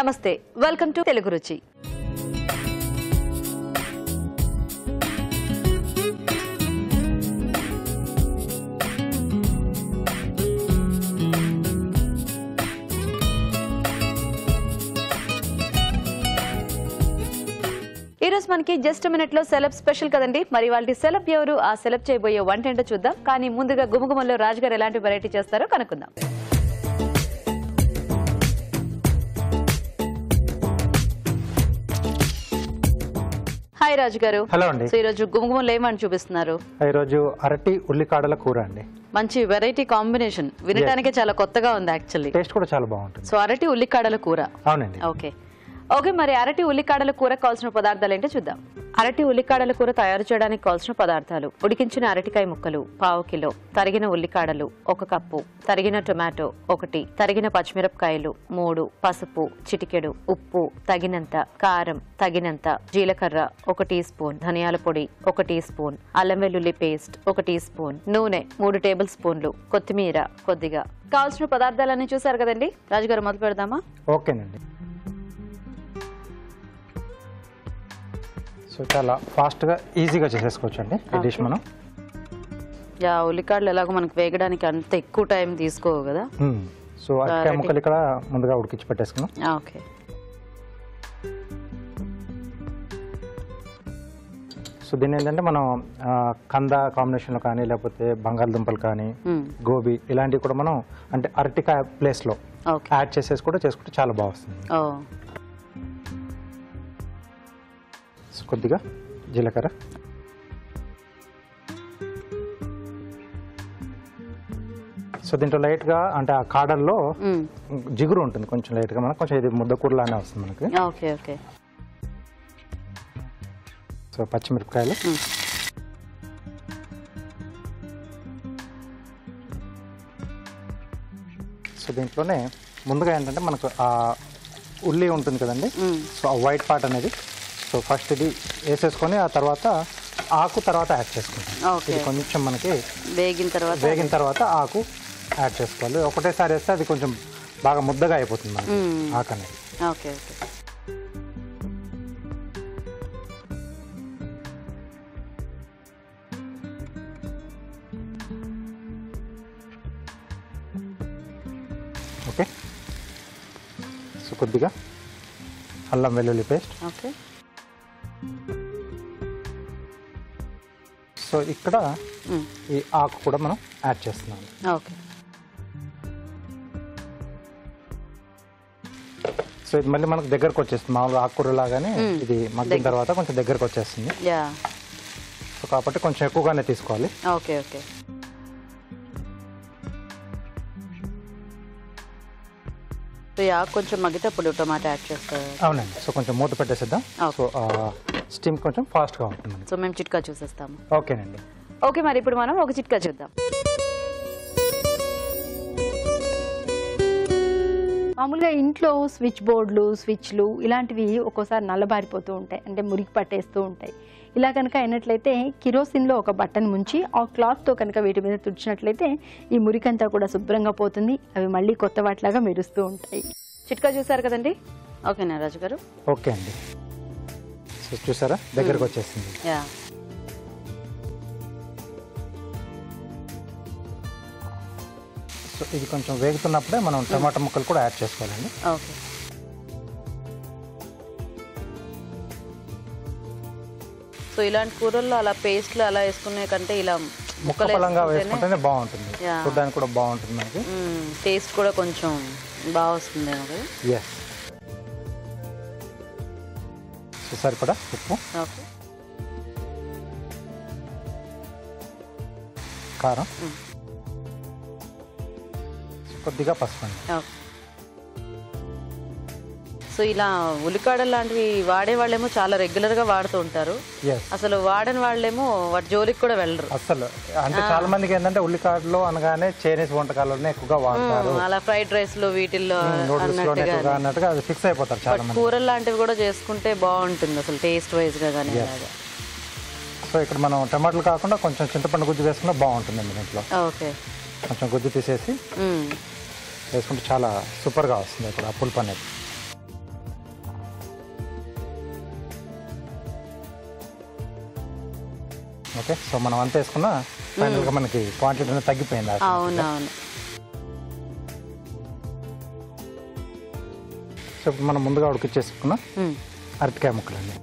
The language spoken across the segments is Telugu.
నమస్తే వెల్కమ్ టు తెలుగు రుచి. ఈ మనకి జస్ట్ మినిట్లో సెలబ్ స్పెషల్ కదండి. మరి వాళ్ళ సెలబ్ ఎవరు? ఆ సెలబ్ చేయబోయే వంట ఏంటో చూద్దాం. కానీ ముందుగా గుమగుమల్లో రాజుగారు ఎలాంటి వెరైటీ చేస్తారో కనుక్కుందాం. హాయ్ రాజు గారు. హలో అండి. సో ఈ రోజు గుమగుమలు ఏమని చూపిస్తున్నారు. ఈరోజు అరటి ఉల్లికాడల కూర అండి. మంచి వెరైటీ కాంబినేషన్ వినటానికే చాలా కొత్తగా ఉంది యాక్చువల్లీ టేస్ట్ కూడా చాలా బాగుంటుంది. సో అరటి ఉల్లికాడల కూర. అవునండి. ఓకే ఓకే మరి అరటి ఉల్లికాడల కూర కావాల్సిన పదార్థాలు ఏంటో చూద్దాం. అరటి ఉల్లికాడల కూర తయారు చేయడానికి కావాల్సిన పదార్థాలు. ఉడికించిన అరటికాయ ముక్కలు పావు కిలో. తరిగిన ఉల్లికాడలు ఒక కప్పు. తరిగిన టొమాటో ఒకటి. తరిగిన పచ్చిమిరపకాయలు మూడు. పసుపు చిటికెడు ఉప్పు తగినంత కారం తగినంత జీలకర్ర ఒక టీ స్పూన్. ధనియాల పొడి ఒక టీ స్పూన్. అల్లం వెల్లుల్లి పేస్ట్ ఒక టీ స్పూన్. నూనె మూడు టేబుల్ స్పూన్లు. కొత్తిమీర కొద్దిగా. కావాల్సిన పదార్థాలన్నీ చూసారు కదండి? రాజుగారు మొదలు పెడదామా? ఓకేనండి. సో చాలా ఫాస్ట్గా ఈజీగా చేసేసుకోవచ్చు అండి ఈ డిష్ మనం. యా ఉల్లికాడలు ఎలాగో మనకి వేగడానికి అంత ఎక్కువ టైం తీసుకోవు కదా. సో అరటికాయ ముక్కలు ఇక్కడ ముందుగా ఉడికించి పెట్టేసుకున్నాం ఓకే. సో దీన్ని ఏంటంటే మనం కంద కాంబినేషన్లో కానీ లేకపోతే బంగాళదుంపలు కానీ మ్మ్. గోబీ ఇలాంటివి కూడా మనం అంటే అరటికాయ ప్లేస్లో యాడ్ చేసేసి కూడా చేసుకుంటే చాలా బాగా వస్తుంది. కొద్దిగా జీలకర్ర సో దీంట్లో లైట్గా అంటే ఆ కాడల్లో. జిగురు ఉంటుంది కొంచెం లైట్గా మనకు కొంచెం ఇది ముద్ద కూరలానే వస్తుంది మనకి సో పచ్చిమిరపకాయలు. సో దీంట్లోనే ముందుగా ఏంటంటే మనకు ఆ ఉల్లి ఉంటుంది కదండి. సో ఆ వైట్ పార్ట్ అనేది సో ఫస్ట్ ఇది వేసేసుకొని ఆ తర్వాత ఆకు తర్వాత యాడ్ చేసుకుంటాం ఇది కొంచెం మనకి వేగిన తర్వాత వేగిన తర్వాత ఆకు యాడ్ చేసుకోవాలి. ఒకటేసారి వేస్తే అది కొంచెం బాగా ముద్దగా అయిపోతుంది. ఆకు అనేది. Okay okay. ఓకే. సో కొద్దిగా అల్లం వెల్లుల్లి పేస్ట్. ఓకే. సో ఇక్కడ. ఈ ఆకు కూడా మనం యాడ్ చేస్తున్నాం. ఓకే. సో ఇది మళ్ళీ మనకు దగ్గరకు వచ్చేస్తుంది. మామూలుగా ఆకుకూర లాగానే ఇది మగ్గిన తర్వాత కొంచెం దగ్గరకు వచ్చేస్తుంది. యా. సో కాబట్టి కొంచెం ఎక్కువగానే తీసుకోవాలి. Okay okay. సో యా కొంచెం మగ్గితే అప్పుడు టొమాటో యాడ్ చేస్తారు. అవునండి. సో కొంచెం మూత పెట్టేసేద్దాం. సో స్టీమ్ కొంచెం ఫాస్ట్గా ఉంటుంది. సో మేము చిట్కా చూసేస్తాము. ఓకేనండి. ఓకే మరి ఇప్పుడు మనం ఒక చిట్కా చూద్దాం. మామూలుగా ఇంట్లో స్విచ్ బోర్డులు స్విచ్లు ఇలాంటివి ఒక్కోసారి నల్లబారిపోతూ ఉంటాయి. అంటే మురికి పట్టేస్తూ ఉంటాయి. ఇలా కనుక అయినట్లయితే కిరోసిన్లో ఒక బట్టన్ ముంచి ఆ క్లాత్తో కనుక వీటి మీద తుడిచినట్లయితే ఈ మురికంతా కూడా శుభ్రంగా పోతుంది. అవి మళ్ళీ కొత్త వాటిలాగా మెరుస్తూ ఉంటాయి. చిట్కా చూసారు కదండి? ఓకేనా రాజు గారు. ఓకే అండి. సో చూసారా? దగ్గరకు వచ్చేసింది. సో ఇది కొంచెం వేగుతున్నప్పుడే మనం టమాటా ముక్కలు కూడా యాడ్ చేసుకోవాలండి. ఓకే. సో ఇలాంటి కూరల్లో అలా పేస్ట్లు అలా వేసుకునే కంటే ఇలా ముక్క ముక్కలు పలంగా వేసుకుంటేనే బాగుంటుంది. చూడడానికి కూడా బాగుంటుంది మనకి టేస్ట్ కూడా కొంచెం బాగా వస్తుంది ఎస్ సరిపడా ఉప్పు. కారం. కొద్దిగా పసుపు అండి. సో ఇలా ఉల్లికాడలు లాంటివి వాడే వాళ్ళేమో చాలా రెగ్యులర్గా వాడుతూ ఉంటారు. అసలు వాడని వాళ్ళేమో వాటి జోలికి కూడా వెళ్ళరు. అసలు అంటే చాలా మందికి ఏంటంటే ఉల్లికాడలో అనగానే చైనీస్ వంటకాలలోనే ఎక్కువగా వాడతారు. అలా ఫ్రైడ్ రైస్లో వీటిల్లో అన్నట్టుగా అది ఫిక్స్ అయిపోతారు చాలా మంది. కూరలు లాంటివి కూడా చేసుకుంటే బాగుంటుంది అసలు టేస్ట్ వైజ్గా కానీ సో ఇక్కడ మనం టమాటాలు కాకుండా కొంచెం చింతపండు గుజ్జు వేసుకున్నా బాగుంటుందండి దీంట్లో. ఓకే. కొంచెం గుజ్జు తీసేసి. వేసుకుంటే చాలా సూపర్గా వస్తుంది ఇక్కడ పులుపు ఓకే? సో మనం అంత వేసుకున్న ఫైనల్గా మనకి క్వాంటిటీ అనేది తగ్గిపోయింది అవునవును. సో ఇప్పుడు మనం ముందుగా ఉడికిచ్చేసుకున్న. అరటికాయ ముక్కలండి.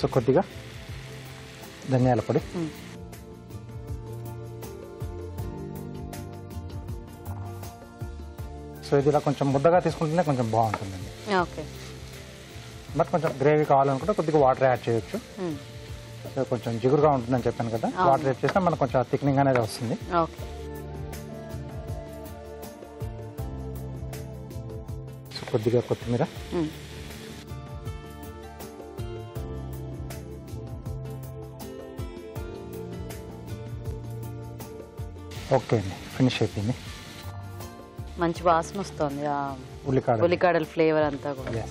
సో కొద్దిగా ధనియాల పొడి. సో ఇది ఇలా కొంచెం ముద్దగా తీసుకుంటేనే కొంచెం బాగుంటుందండి. ఓకే. బట్ కొంచెం గ్రేవీ కావాలనుకుంటే కొద్దిగా వాటర్ యాడ్ చేయొచ్చు. సో కొంచెం జిగురుగా ఉంటుందని చెప్పాను కదా వాటర్ యాడ్ చేసినా మనకు కొంచెం థిక్నింగ్ అనేది వస్తుంది. సో కొద్దిగా కొత్తిమీర. మ్మ్. ఓకే అండి ఫినిష్ అయిపోయింది. మంచి వాసన వస్తుంది ఉల్లికాడ ఉల్లికాడల. ఫ్లేవర్ అంతా కూడా.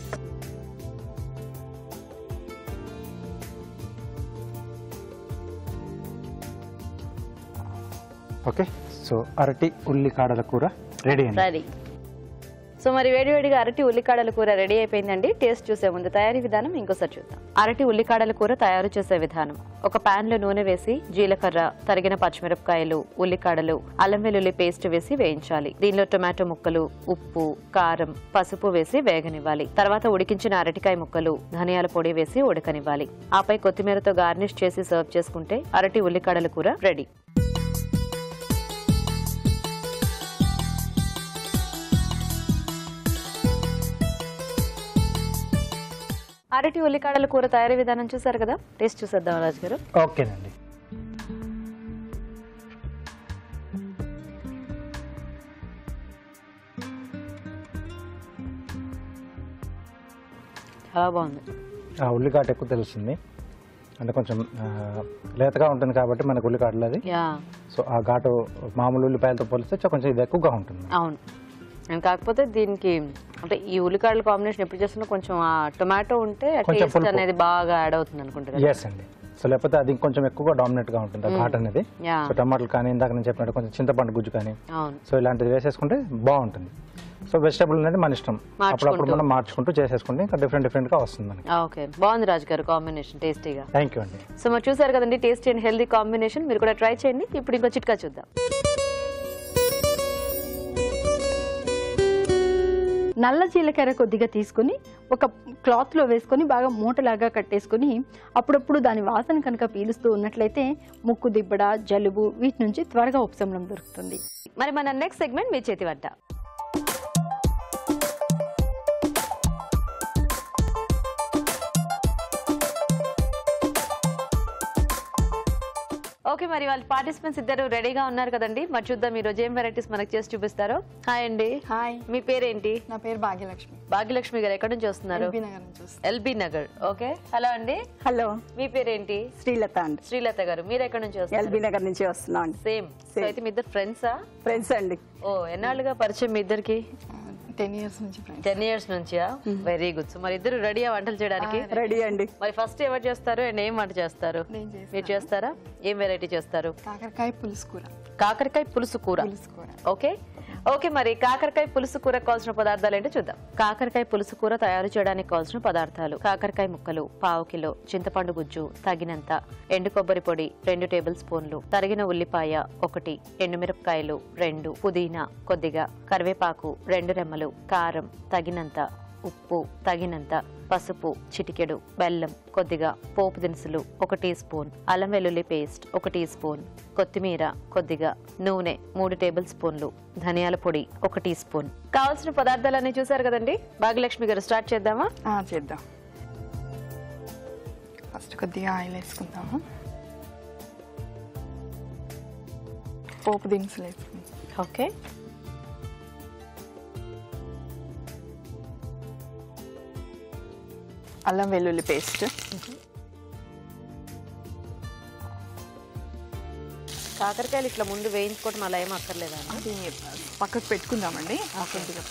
ఓకే? సో అరటి ఉల్లికాడల కూర రెడీ అండి. సో మరి వేడివేడిగా అరటి ఉల్లికాడల కూర రెడీ అయిపోయిందండి. టేస్ట్ చూసే ముందు తయారీ విధానం ఇంకోసారి చూద్దాం. అరటి ఉల్లికాడల కూర తయారు చేసే విధానం. ఒక పాన్లో నూనె వేసి జీలకర్ర తరిగిన పచ్చిమిరపకాయలు ఉల్లికాడలు అల్లం వెల్లుల్లి పేస్ట్ వేసి వేయించాలి. దీనిలో టొమాటో ముక్కలు ఉప్పు కారం పసుపు వేసి వేగనివ్వాలి. తర్వాత ఉడికించిన అరటికాయ ముక్కలు ధనియాల పొడి వేసి ఉడకనివ్వాలి. ఆపై కొత్తిమీరతో గార్నిష్ చేసి సర్వ్ చేసుకుంటే అరటి ఉల్లికాడల కూర రెడీ. అరటి ఉల్లికాడల కూర తయారీ విధానం చూసారు కదా? టేస్ట్ చూసేద్దాం రాజు గారు. ఓకేనండి. చాలా బాగుంది. ఆ ఉల్లికాడ ఎక్కువ తెలుస్తుంది. అంటే కొంచెం లేతగా ఉంటుంది కాబట్టి మనకు ఉల్లికాడలు అది సో ఆ ఘాటు మామూలు ఉల్లిపాయలతో పోలిస్తే కొంచెం ఇది ఎక్కువగా ఉంటుంది. అవును. అండ్ కాకపోతే దీనికి అంటే ఈ ఉల్లికాడల కాంబినేషన్ ఎప్పుడు చేస్తున్నా కొంచెం ఆ టొమాటో ఉంటే కొంచెం టేస్ట్. అనేది బాగా యాడ్ అవుతుంది అనుకుంటా కదా. ఎస్ అండి. సో లేకపోతే అది ఇంకొంచెం ఎక్కువగా డామినేట్గా ఉంటుంది ఘాట్ అనేది. సో టమాటాలు కానీ ఇందాక నేను చెప్పినట్టు కొంచెం చింతపండు గుజ్జు కానీ. సో ఇలాంటిది వేసేసుకుంటే బాగుంటుంది. సో వెజిటబుల్ అనేది మన ఇష్టం. అప్పుడప్పుడు మనం మార్చుకుంటూ చేసేసుకుంటే ఇంకా డిఫరెంట్ డిఫరెంట్గా వస్తుంది ఓకే. బాగుంది రాజు గారు కాంబినేషన్ టేస్టీగా థ్యాంక్ యూ అండి. సో మరి చూసారు కదండి టేస్టీ అండ్ హెల్దీ కాంబినేషన్ మీరు కూడా ట్రై చేయండి. ఇప్పుడు ఇంకో చిట్కా చూద్దాం. నల్ల జీలకర్ర కొద్దిగా తీసుకొని ఒక క్లాత్లో వేసుకొని బాగా మూటలాగా కట్టేసుకొని అప్పుడప్పుడు దాని వాసన కనుక పీలుస్తూ ఉన్నట్లయితే ముక్కు దిబ్బడ జలుబు వీటి నుంచి త్వరగా ఉపశమనం దొరుకుతుంది. మరి మన నెక్స్ట్ సెగ్మెంట్ మీ చేతి వద్ద ఓకే మరి వాళ్ళ పార్టిసిపెంట్స్ ఇద్దరు రెడీగా ఉన్నారు కదండి. మరి చూద్దాం ఈ రోజు ఏం వెరైటీస్ మనకు చేసి చూపిస్తారో. హాయ్ అండి. హాయ్ మీ పేరేంటి? నా పేరు భాగ్యలక్ష్మి. భాగ్యలక్ష్మి గారు ఎక్కడి నుంచి వస్తున్నారు? ఎల్బీ నగర్ నుంచి వస్తాను L B Nagar. Okay. Hello అండి. హలో మీ పేరేంటి? శ్రీలత అండి. శ్రీలత గారు. మీరు ఎక్కడి నుంచి వస్తున్నారు? ఎల్బీ నగర్ నుంచి వస్తున్నాం సేమ్ సో అయితే మీ ఇద్దరు ఫ్రెండ్సా ఫ్రెండ్స్ అండి. ఓ ఎన్నాళ్ళుగా పరిచయం మీ ఇద్దరికి? టెన్ ఇయర్స్ నుంచి టెన్ ఇయర్స్ నుంచియా వెరీ గుడ్ సో మరి ఇద్దరు రెడీ వంటలు చేయడానికి? రెడీ అండి. మరి ఫస్ట్ ఎవరు చేస్తారు అండ్ ఏం వంట చేస్తారు. మీరు చేస్తారా? ఏం వెరైటీ చేస్తారు? కాకరకాయ పులుసు కూర. కాకరకాయ పులుసు కూర. పులుసు కూర. ఓకే ఓకే మరి కాకరకాయ పులుసు కూర కావాల్సిన పదార్థాలు ఏంటో చూద్దాం. కాకరకాయ పులుసు కూర తయారు చేయడానికి కావాల్సిన పదార్థాలు. కాకరకాయ ముక్కలు పావు కిలో చింతపండు గుజ్జు తగినంత ఎండు కొబ్బరి పొడి రెండు టేబుల్ స్పూన్లు తరిగిన ఉల్లిపాయ ఒకటి ఎండుమిరపకాయలు రెండు పుదీనా కొద్దిగా కరివేపాకు రెండు రెమ్మలు కారం తగినంత ఉప్పు తగినంత పసుపు చిటికెడు బెల్లం కొద్దిగా పోపు దినుసులు ఒక టీ స్పూన్. అల్లం వెల్లుల్లి పేస్ట్ ఒక టీ స్పూన్. కొత్తిమీర కొద్దిగా నూనె మూడు టేబుల్ స్పూన్లు. ధనియాల పొడి ఒక టీ స్పూన్. కావాల్సిన పదార్థాలన్నీ చూసారు కదండి? భాగ్యలక్ష్మి గారు స్టార్ట్ చేద్దామా? చేద్దాం. ఫస్ట్ కొద్దిగా ఆయిల్ వేసుకుందాము? పోపు దినుసులు వేసుకుందాం. ఓకే. అల్లం వెల్లుల్లి పేస్ట్ కాకరకాయలు ఇట్లా ముందు వేయించుకోవటం అలా ఏం అక్కర్లేదా అది పక్కకు పెట్టుకుందామండి. కొద్దిగా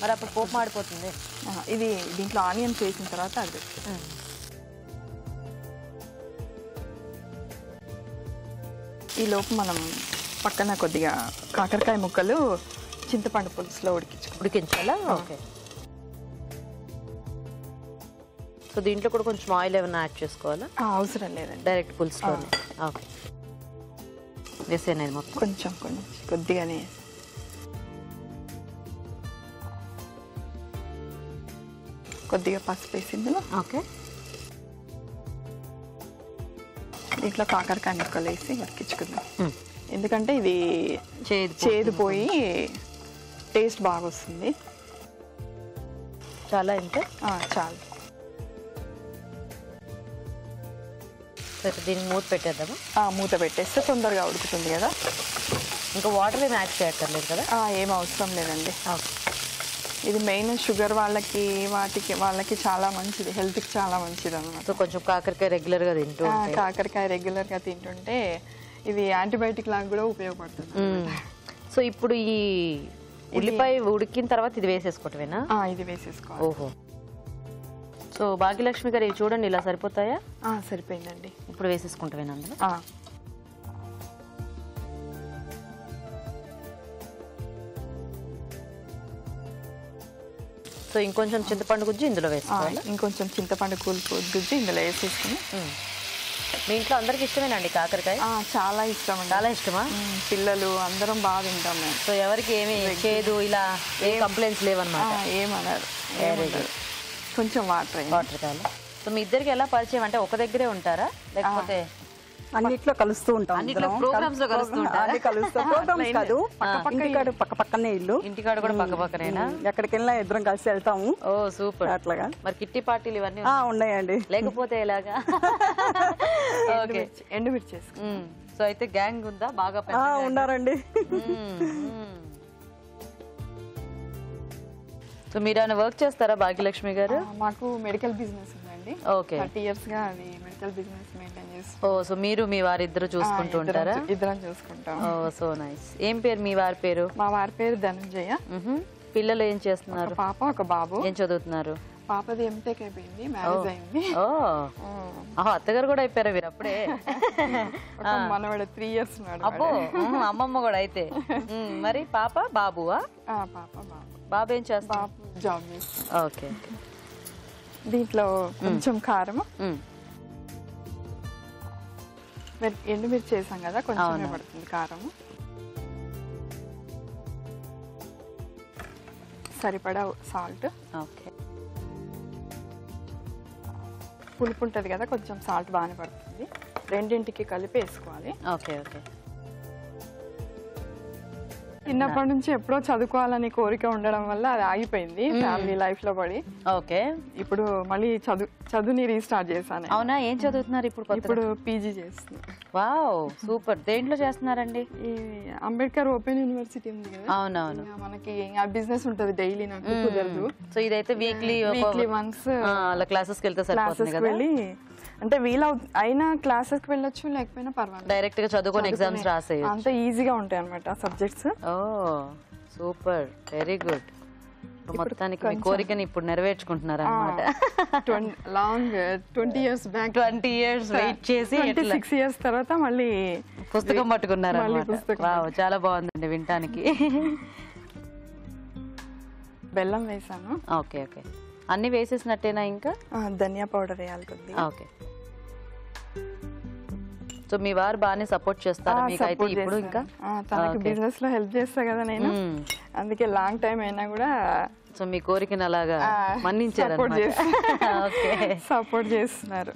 మరి అప్పుడు పోపు మాడిపోతుంది. ఇది దీంట్లో ఆనియన్స్ వేసిన తర్వాత అది. ఈ లోపు మనం పక్కన కొద్దిగా కాకరకాయ ముక్కలు చింతపండు పులుసులో ఉడికించుకుందాం. ఉడికించాలా? ఓకే. దీంట్లో కూడా కొంచెం ఆయిల్ ఏమైనా యాడ్ చేసుకోవాలా? అవసరం లేదండి. డైరెక్ట్ పులుసులోనే. ఓకే. వేసేనా ఇది మొత్తం. కొంచెం కొంచెం కొద్దిగానే. కొద్దిగా పసుపు వేసి ఇందులో. ఓకే. దీంట్లో కాకరకాయ ముక్కలు వేసి ఉడికించుకుందాం. ఎందుకంటే ఇది చేదు చేదు పోయి టేస్ట్ బాగా వస్తుంది చాలా ఆ, చాలు. సరే దీనికి మూత పెట్టేద్దామా? ఆ, మూత పెట్టేస్తే తొందరగా ఉడుకుతుంది కదా. ఇంకా వాటర్ ఏమి యాడ్ చేయక్కర్లేదు కదా? ఏం అవసరం లేదండి. ఇది మెయిన్ షుగర్ వాళ్ళకి వాటికి వాళ్ళకి చాలా మంచిది. హెల్త్కి చాలా మంచిది అనమాట సో కొంచెం కాకరకాయ రెగ్యులర్గా తింటూ కాకరకాయ రెగ్యులర్గా తింటుంటే ఇది యాంటీబయాటిక్ లాగా కూడా ఉపయోగపడుతుంది. సో ఇప్పుడు ఈ ఉల్లిపాయ ఉడికిన తర్వాత ఇది వేసేసుకోవటమేనా? ఇది వేసేసుకోవాలి. ఓహో. సో భాగ్యలక్ష్మి గారు ఇవి చూడండి ఇలా సరిపోతాయా? సరిపోయిందండి. ఇప్పుడు వేసేసుకుంటామేనా అందులో? సో ఇంకొంచెం చింతపండు గుజ్జు ఇందులో వేసుకోవాలి. ఇంకొంచెం చింతపండు కూలిపు గుజ్జు ఇందులో వేసేసుకుని. మీ ఇంట్లో అందరికి ఇష్టమేనండి కాకరకాయ? చాలా ఇష్టం అండి చాలా ఇష్టమా? పిల్లలు అందరం బాగా తింటాం మేము సో ఎవరికి ఏమి చేదు ఇలా ఏ కంప్లైంట్స్ లేవన్నమాట. ఏమన్నారు కొంచెం వాటర్ వాటర్ కావాలి సో మీ ఇద్దరికి ఎలా పరిచయం? అంటే ఒక దగ్గరే ఉంటారా? లేకపోతే అన్నిట్లో కలుస్తూ ఉంటాం programs లో కలుస్తూ ఉంటారా? అన్ని కలుస్తాం ప్రోగ్రామ్స్ కాదు. ఇంటికాడు పక్క పక్కనే ఇల్లు. ఇంటికాడ కూడా పక్క పక్కనేనా? ఎక్కడికి వెళ్ళినా ఇద్దరం కలిసి వెళ్తాము. Oh super. అట్లాగా. మరి కిట్టి పార్టీలు ఇవన్నీ ఉన్నాయండి. లేకపోతే ఎలాగా? ఓకే. ఎండుమిర్చి. వేసుకో సో అయితే గ్యాంగ్ ఉందా? బాగా? ఉన్నారండి. సో మీరు ఏమైనా వర్క్ చేస్తారా భాగ్యలక్ష్మి గారు? మాకు మెడికల్ బిజినెస్ ఉందండి. ఓకే. థర్టీ ఇయర్స్గా అది మెడికల్ బిజినెస్ మెయింటైన్ చేస్తాం ఓ సో మీరు మీ వారిద్దరు చూసుకుంటూ ఉంటారా? ఇద్దరం చూసుకుంటాం. Oh so nice. ఏం పేరు మీ వారి పేరు? మా వారి పేరు ధనంజయ. పిల్లలు ఏం చేస్తున్నారు? పాప ఒక బాబు. ఏం చదువుతున్నారు? పాపది ఎంటెక్ అయిపోయింది మ్యారేజ్ అయింది. అత్తగారు కూడా అయిపోయారా మీరు అప్పుడే? మనవాడు త్రీ ఇయర్స్ అబ్బో మ్మ్, అమ్మమ్మ కూడా అయితే. మరి పాప బాబువా? పాప బాబు. బాబు ఏం చేస్తా జాబ్ ఓకే దీంట్లో కొంచెం కారం. ఎండుమిర్చి చేసాం కదా కొంచెం. పడుతుంది కారం. సరిపడా సాల్ట్. ఓకే. పులుపు ఉంటుంది కదా కొంచెం సాల్ట్ బాగానే పడుతుంది. రెండింటికి కలిపి వేసుకోవాలి. Okay okay. చిన్నప్పటి నుంచి ఎప్పుడో చదువుకోవాలని కోరిక ఉండడం వల్ల అది ఆగిపోయింది ఫ్యామిలీ లైఫ్లో పడి. ఓకే. ఇప్పుడు మళ్ళీ చదువు చదువుని రీస్టార్ట్ చేశాను. అవునా? ఏం చదువుతున్నారు ఇప్పుడు? ఇప్పుడు పీజీ చేస్తుంది వావ్ సూపర్. దేంట్లో చేస్తున్నారండి? ఈ అంబేద్కర్ ఓపెన్ యూనివర్సిటీ ఉంది కదా? అవునవును. మనకి ఆ బిజినెస్ ఉంటది డైలీ నాకు కుదరదు. సో ఇదైతే వీక్లీ వీక్లీ వన్స్ అలా క్లాసెస్కి వెళ్తే సరిపోతుంది క్లాసెస్ కదా? వెళ్ళి అంటే వీలు అయినా క్లాసెస్కి వెళ్ళొచ్చు లేకపోయినా పర్వాలేదు. డైరెక్ట్గా చదువుకొని ఎగ్జామ్స్ రాసేయచ్చు. అంత ఈజీగా ఉంటాయి అనమాట సబ్జెక్ట్స్. ఓ సూపర్. Very good. మొత్తానికి మీ కోరికని ఇప్పుడు నెరవేర్చుకుంటున్నారు అనమాట long twenty years back. Twenty years wait చేసి సిక్స్ ఇయర్స్ తర్వాత మళ్ళీ పుస్తకం పట్టుకున్నారు చాలా బాగుందండి వినటానికి. బెల్లం వేసాను. Okay okay. అన్ని వేసేసినట్టేనా ఇంకా? ధనియా పౌడర్ వేయాలి కొద్దిగా. ఓకే. సో మీ వారు బాగానే సపోర్ట్ చేస్తారా ఆ, మీకు? అయితే support ఇప్పుడు. ఇంకా? తనకి. బిజినెస్లో హెల్ప్ చేస్తా కదా నేను. అందుకే లాంగ్ టైం అయినా కూడా సో మీ కోరికను అలాగా మన్నించారు సపోర్ట్ ఓకే. సపోర్ట్ చేస్తున్నారు.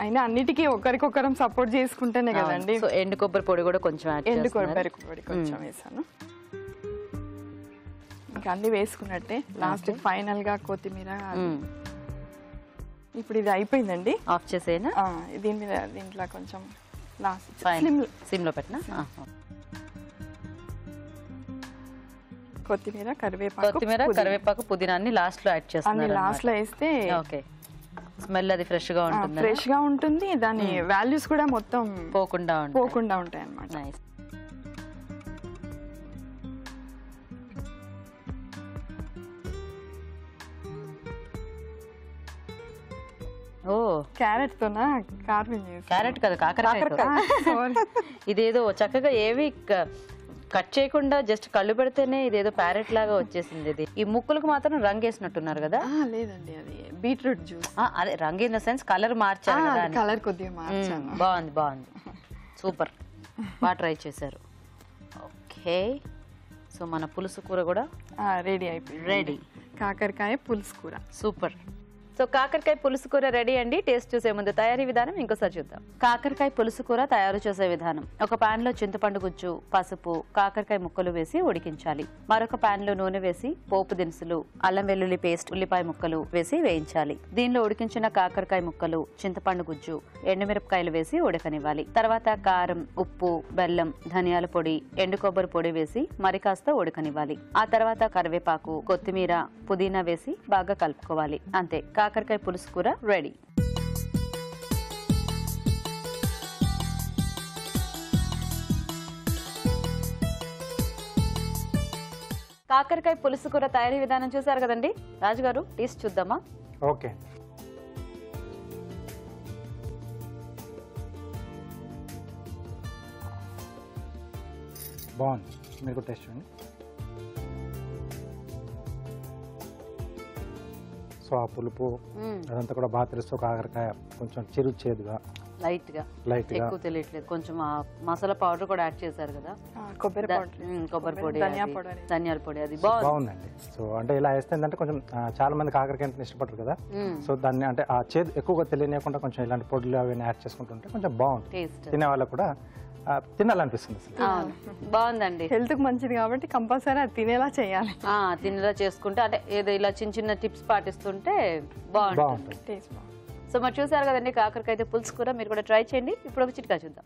అయినా అన్నిటికీ ఒకరికొకరం సపోర్ట్ చేసుకుంటేనే కదండి. సో ఎండు కొబ్బరి పొడి కూడా కొంచెం ఎండు కొబ్బరి పొడి కొంచెం వేసాను. ఇంకా అన్ని వేసుకున్నట్టే. లాస్ట్ ఫైనల్గా కొత్తిమీర ఇప్పుడు ఇది అయిపోయిందండి. ఆఫ్ చేసేనా? దీని మీద దీంట్లో కొంచెం లాస్ట్ ఫైన్ స్లిమ్ సిమ్. లో పెట్టినా కొత్తిమీర కరివేపాకు కొత్తిమీర. కరివేపాకు పుదీనా అన్ని లాస్ట్లో యాడ్ చేస్తున్నారు లాస్ట్లో వేస్తే ఓకే. స్మెల్ అది ఫ్రెష్గా ఉంటుంది? ఫ్రెష్గా ఉంటుంది. దాని వాల్యూస్ కూడా మొత్తం పోకుండా పోకుండా ఉంటాయి అన్నమాట ఓ. క్యారెట్ తోనా కార్వింగ్ చేసి క్యారెట్ కదా కాకరకాయ ఇదేదో చక్కగా ఏవి కట్ చేయకుండా జస్ట్ కళ్ళు పెడితేనే ఇదేదో ప్యారెట్ లాగా వచ్చేసింది ఇది. ఈ ముక్కులకు మాత్రం రంగు వేసినట్టున్నారు కదా? లేదండి అది బీట్రూట్ జ్యూస్. అదే రంగు ఇన్ ద సెన్స్ కలర్ అని. కలర్ కొద్దిగా మార్చాను. బాగుంది బాగుంది. సూపర్. బాగా ట్రై చేశారు. ఓకే. సో మన పులుసు కూర కూడా రెడీ అయిపోయింది. రెడీ. కాకరకాయ పులుసు కూర. సూపర్. సో కాకరకాయ పులుసు కూర రెడీ అండి. టేస్ట్ చూసే ముందు తయారీ విధానం ఇంకోసారి చూద్దాం. కాకరకాయ పులుసు కూర తయారు చేసే విధానం. ఒక పాన్లో చింతపండు గుజ్జు పసుపు కాకరకాయ ముక్కలు వేసి ఉడికించాలి. మరొక పాన్లో నూనె వేసి పోపు దినుసులు అల్లం వెల్లుల్లి పేస్ట్ ఉల్లిపాయ ముక్కలు వేసి వేయించాలి. దీనిలో ఉడికించిన కాకరకాయ ముక్కలు చింతపండు గుజ్జు ఎండుమిరపకాయలు వేసి ఉడకనివ్వాలి. తర్వాత కారం ఉప్పు బెల్లం ధనియాల పొడి ఎండు కొబ్బరి పొడి వేసి మరి కాస్త ఉడకనివ్వాలి. ఆ తర్వాత కరివేపాకు కొత్తిమీర పుదీనా వేసి బాగా కలుపుకోవాలి. అంతే. కాకరకాయ పులుసు కూర రెడీ. కాకరకాయ పులుసు కూర తయారీ విధానం చూసారు కదండి? రాజుగారు టేస్ట్ చూద్దామా? ఓకే. బాగుంది. మీరు టేస్ట్ చూడండి సో ఆ పులుపు అదంతా కూడా బాగా తెలుసు. కాకరకాయ కొంచెం చిరు చేదుగా. లైట్గా లైట్గా ఎక్కువ తెలియట్లేదు. కొంచెం ఆ మసాలా పౌడర్ కూడా యాడ్ చేశారు కదా? ఆ, కొబ్బరి కొబ్బరి పొడి ధనియాల పొడి అది. బాగుంది. బాగుందండి. సో అంటే ఇలా వేస్తే ఏంటంటే కొంచెం చాలా మంది కాకరకాయ అంటే ఇష్టపడరు కదా? సో దాన్ని అంటే ఆ చేదు ఎక్కువగా తెలియనియకుండా కొంచెం ఇలాంటి పొడులు అవన్నీ యాడ్ చేసుకుంటుంటే కొంచెం బాగుంటుంది. టేస్ట్. తినే వాళ్ళకు కూడా తినాలనిపిస్తుంది బాగుందండి. హెల్త్కి మంచిది కాబట్టి కంపల్సరీ అది తినేలా చేయాలి. ఆ తినేలా చేసుకుంటే అంటే ఏదో ఇలా చిన్న చిన్న టిప్స్ పాటిస్తుంటే బాగుంటుంది. సో మరి చూసారు కదండి కాకరకాయ అయితే పులుసు కూర మీరు కూడా ట్రై చేయండి. ఇప్పుడు ఒక చిట్కా చూద్దాం.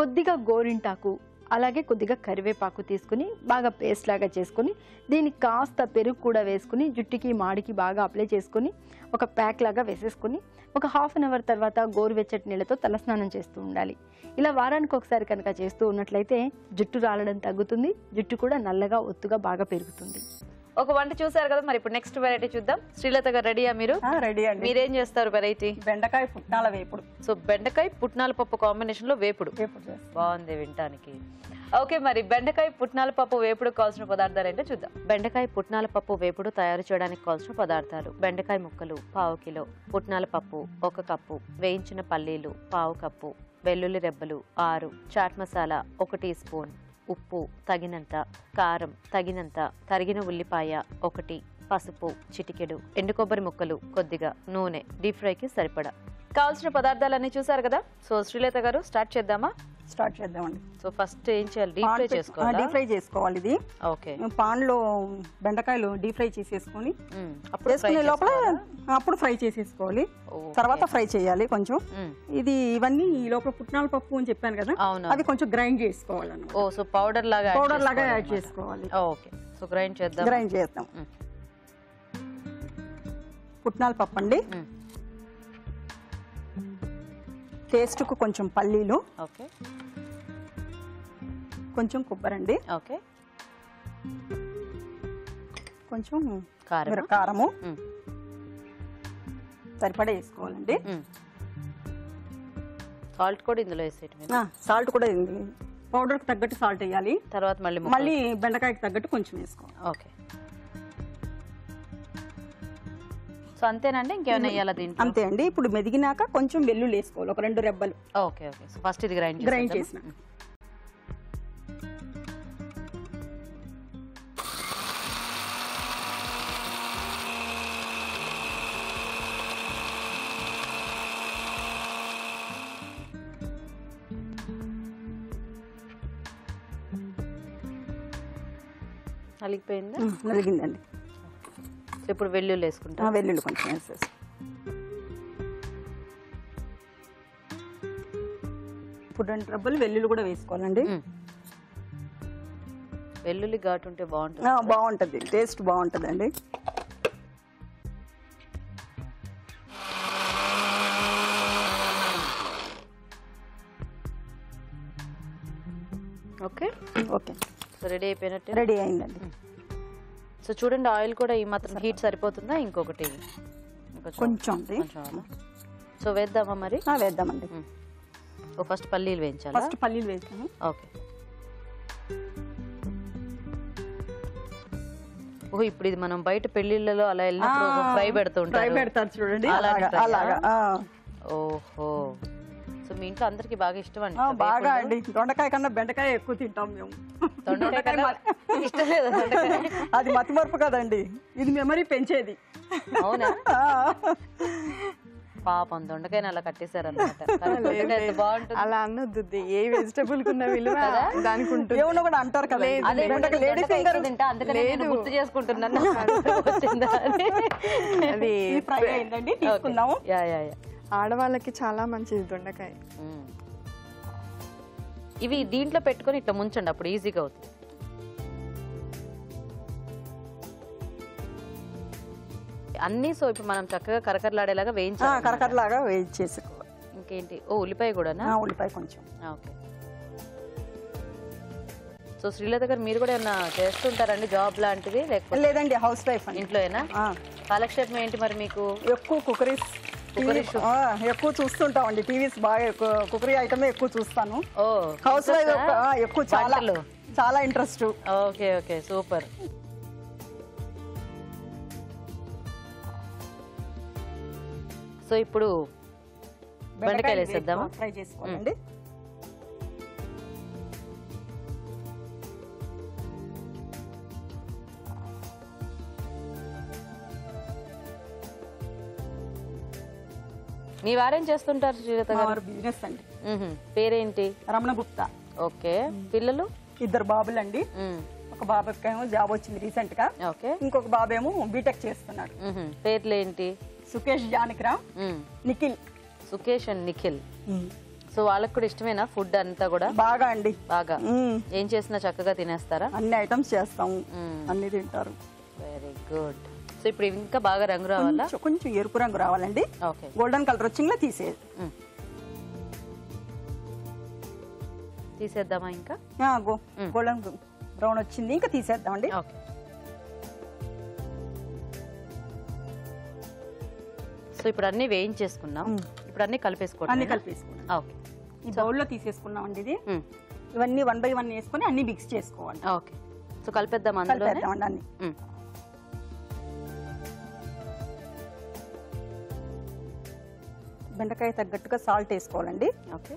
కొద్దిగా గోరింటాకు అలాగే కొద్దిగా కరివేపాకు తీసుకుని బాగా పేస్ట్ లాగా చేసుకుని దీనికి కాస్త పెరుగు కూడా వేసుకుని జుట్టుకి మాడికి బాగా అప్లై చేసుకుని ఒక ప్యాక్ లాగా వేసేసుకుని ఒక హాఫ్ అన్ అవర్ తర్వాత గోరువెచ్చటి నీళ్ళతో తలస్నానం చేస్తూ ఉండాలి. ఇలా వారానికి ఒకసారి కనుక చేస్తూ ఉన్నట్లయితే జుట్టు రాలడం తగ్గుతుంది జుట్టు కూడా నల్లగా ఒత్తుగా బాగా పెరుగుతుంది. ఒక వంట చూసారు కదా మరి ఇప్పుడు నెక్స్ట్ వెరైటీ చూద్దాం. శ్రీలత గారు రెడీయా మీరు? రెడీ అండి. మీరేం చేస్తారు వెరైటీ బెండకాయ పుట్నాల వేపుడు. సో బెండకాయ పుట్నాల పప్పు కాంబినేషన్లో వేపుడు. బాగుంది వినటానికి. ఓకే మరి బెండకాయ పుట్నాల పప్పు వేపుడు కావాల్సిన పదార్థాలు ఏంటో చూద్దాం. బెండకాయ పుట్నాల పప్పు వేపుడు తయారు చేయడానికి కావాల్సిన పదార్థాలు. బెండకాయ ముక్కలు పావు కిలో పుట్నాల పప్పు ఒక కప్పు వేయించిన పల్లీలు పావు కప్పు వెల్లుల్లి రెబ్బలు ఆరు చాట్ మసాలా ఒక టీ స్పూన్ ఉప్పు తగినంత కారం తగినంత తరిగిన ఉల్లిపాయ ఒకటి పసుపు చిటికెడు ఎండు కొబ్బరి ముక్కలు కొద్దిగా నూనె డీప్ ఫ్రైకి సరిపడా. కావాల్సిన పదార్థాలన్నీ చూసారు కదా? సో శ్రీలేత గారు స్టార్ట్ చేద్దామా? స్టార్ట్ చేద్దామండి సో ఫస్ట్ ఏం చేయాలి డీప్ ఫ్రై చేసుకోవాలి డీప్ ఫ్రై చేసుకోవాలి ఇది ఓకే పాన్లో బెండకాయలు డీప్ ఫ్రై చేసేసుకొని మ్మ్. అప్పుడు ఫ్రై వేసుకునే లోపల చేసుకోవాలా? అప్పుడు ఫ్రై చేసేసుకోవాలి. తర్వాత ఫ్రై చేయాలి కొంచెం. ఇది ఇవన్నీ ఈ లోపల పుట్నాల పప్పు అని చెప్పాను కదా అది కొంచెం గ్రైండ్ చేసుకోవాలన్నమాట ఓ సో పౌడర్ లాగా పౌడర్ లాగా యాడ్. చేసుకోవాలి ఓకే సో గ్రైండ్ చేద్దాం గ్రైండ్ మ్మ్. పుట్నాల పప్పు అండి. టేస్ట్కు కొంచెం పల్లీలు. ఓకే. కొంచెం కొబ్బరి అండి ఓకే. కొంచెం కారం కారము. సరిపడా వేసుకోవాలండి. సాల్ట్ కూడా ఇందులో వేసేయటం సాల్ట్ కూడా పౌడర్కి తగ్గట్టు సాల్ట్ వేయాలి. తర్వాత మళ్ళీ. మళ్ళీ బెండకాయకి తగ్గట్టు కొంచెం వేసుకోవాలి. ఓకే. సో అంతేనండి? ఇంకేమైనా వేయాలా దీంట్లో? అంతే అండి. ఇప్పుడు మెదిగినాక కొంచెం వెల్లుల్లి వేసుకోవాలి. ఒక రెండు రెబ్బలు. Okay okay. సో ఫస్ట్ ఇది గ్రైండ్ గ్రైండ్ చేసిన. నలిగిపోయిందా నలిగిందండి ఇప్పుడు వెల్లుల్లి వేసుకుంటా. వెల్లుల్లి కొంచెం వేసేసి. ఇప్పుడు రెండు రెబ్బలు వెల్లుల్లి కూడా వేసుకోవాలండి. వెల్లుల్లి ఘాటు ఉంటే బాగుంటుంది. బాగుంటది. టేస్ట్ బాగుంటదండి. ఓకే. ఓకే. రెడీ అయిపోయినట్టే? రెడీ అయిందండి. సో చూడండి ఆయిల్ కూడా ఈ మాత్రం హీట్ సరిపోతుందా? ఇంకొకటి. కొంచెం. సో వేద్దామా మరి? వేద్దామండి. ఓ ఫస్ట్ పల్లీలు వేయించాలా? ఫస్ట్ పల్లీలు వేసాము ఓకే. ఓ ఇప్పుడు ఇది మనం బయట పెళ్ళిళ్ళలో అలా వెళ్ళినప్పుడు ఫ్రై ఫ్రై పెడుతుంటారు పెడతారు చూడండి అలాగా? అలాగా. ఓహో. మీ ఇంట్లో అందరికి బాగా ఇష్టం అండి. బాగా అండి. దొండకాయ కన్నా బెండకాయ ఎక్కువ తింటాం మేము. దొండకాయ కన్నా ఇష్టం లేదు దొండకాయ? అది మతిమరుపు కదండి. ఇది మెమరీ పెంచేది. అవునా. పాపం దొండకాయని అలా కట్టేశారు అనమాట ఎంత బాగుంటుంది. అలా అనొద్దు ఏ వెజిటబుల్ కున్న విలువ దానికి ఉంటుంది. ఏమన్నా కూడా అంటారు కదా. అదే బెండకాయ లేడీ దొండకాయ ఫింగర్ ఎక్కువ తింటా అందుకని గుర్తు చేసుకుంటున్నాను. అది ఫ్రై అయిందండి తీసుకుందాము. Yeah yeah yeah. ఆడవాళ్ళకి చాలా మంచిది దొండకాయ. ఇవి దీంట్లో పెట్టుకొని ఇట్లా ముంచండి అప్పుడు ఈజీగా అవుతుంది. అన్నీ సో ఇప్పుడు మనం చక్కగా కరకరలాడేలాగా వేయించాలి కరకరలాగా వేయి చేసుకోవాలి ఇంకేంటి? ఓ ఉల్లిపాయ కూడానా? ఉల్లిపాయ కొంచెం. ఓకే. సో శ్రీలత గారు మీరు కూడా ఏమన్నా చేస్తుంటారండి జాబ్ లాంటివి? లేకపోతే లేదండి హౌస్ వైఫ్ ఆ, కాలక్షేపం ఏంటి మరి మీకు? ఎక్కువ కుకరీస్ ఎక్కువ చూస్తుంటామండి. టీవీస్ బాగా కుకరీ ఐటమే ఎక్కువ చూస్తాను. ఓ హౌస్ వైఫ్ ఎక్కువ చాలా. చాలా interest. Okay okay super. So ఇప్పుడు బెండకాయలు వేసేద్దామా ఫ్రై చేసుకోవాలండి. మీ వారేం చేస్తుంటారు శ్రీలత మా గారు? బిజినెస్ అండి. పేరేంటి? రమణ గుప్తా. ఓకే. పిల్లలు? ఇద్దరు బాబులండి. మ్మ్. ఒక బాబుకేమో జాబ్ వచ్చింది రీసెంట్గా ఓకే. ఇంకొక బాబేమో బీటెక్ చేస్తున్నాడు. పేర్లు ఏంటి సుకేష్ జానకిరామ్. మ్మ్. నిఖిల్. సుకేష్ అండ్ నిఖిల్. సో వాళ్ళకి కూడా ఇష్టమేనా ఫుడ్ అంతా కూడా? బాగా అండి. బాగా. ఏం చేసినా చక్కగా తినేస్తారా? అన్ని ఐటమ్స్ చేస్తాము. అన్ని తింటారు. Very good. సో ఇప్పుడు ఇంకా బాగా రంగు రావాలా? కొంచెం ఎరుపు రంగు రావాలండి. ఓకే. గోల్డెన్ కలర్ వచ్చింగ్లా మ్మ్. తీసేద్దామా ఇంకా? గోల్డెన్ బ్రౌన్ వచ్చింది. ఇంకా తీసేద్దామండి. ఓకే. సో ఇప్పుడు అన్ని వేయించేసుకున్నాం ఇప్పుడు అన్ని కలిపేసుకోవడం అన్ని కలిపేసుకున్నాం ఓకే. ఈ బౌల్లో తీసేసుకున్నామండి ఇది. ఇవన్నీ వన్ బై వన్ వేసుకొని అన్ని మిక్స్ చేసుకోవాలి. ఓకే. సో కలిపేద్దాం కలిపేద్దామండి అన్ని. బెండకాయ తగ్గట్టుగా సాల్ట్ వేసుకోవాలండి. ఓకే.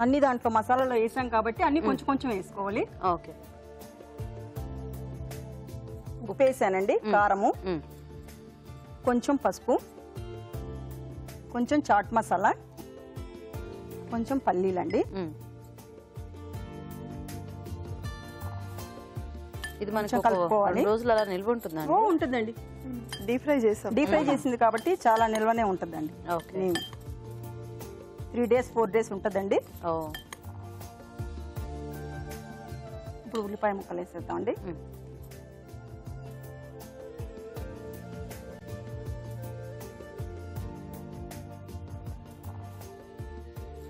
అన్ని దాంట్లో మసాలాలో వేసాం కాబట్టి అన్ని కొంచెం కొంచెం వేసుకోవాలి. ఓకే. ఉప్పు వేసానండి కారము. కొంచెం పసుపు. కొంచెం చాట్ మసాలా. కొంచెం పల్లీలండి. ఇది మనకి కలుపుకోవాలి. రోజులు అలా నిల్వ ఉంటుందండి. ఉంటుందండి. డీప్ ఫ్రై చేస్తాం డీప్ ఫ్రై చేసింది కాబట్టి చాలా నిల్వనే ఉంటుందండి. Okay. Three days four days ఉంటుందండి. ఇప్పుడు ఉల్లిపాయ ముక్కలు వేసేద్దామండి. మ్మ్.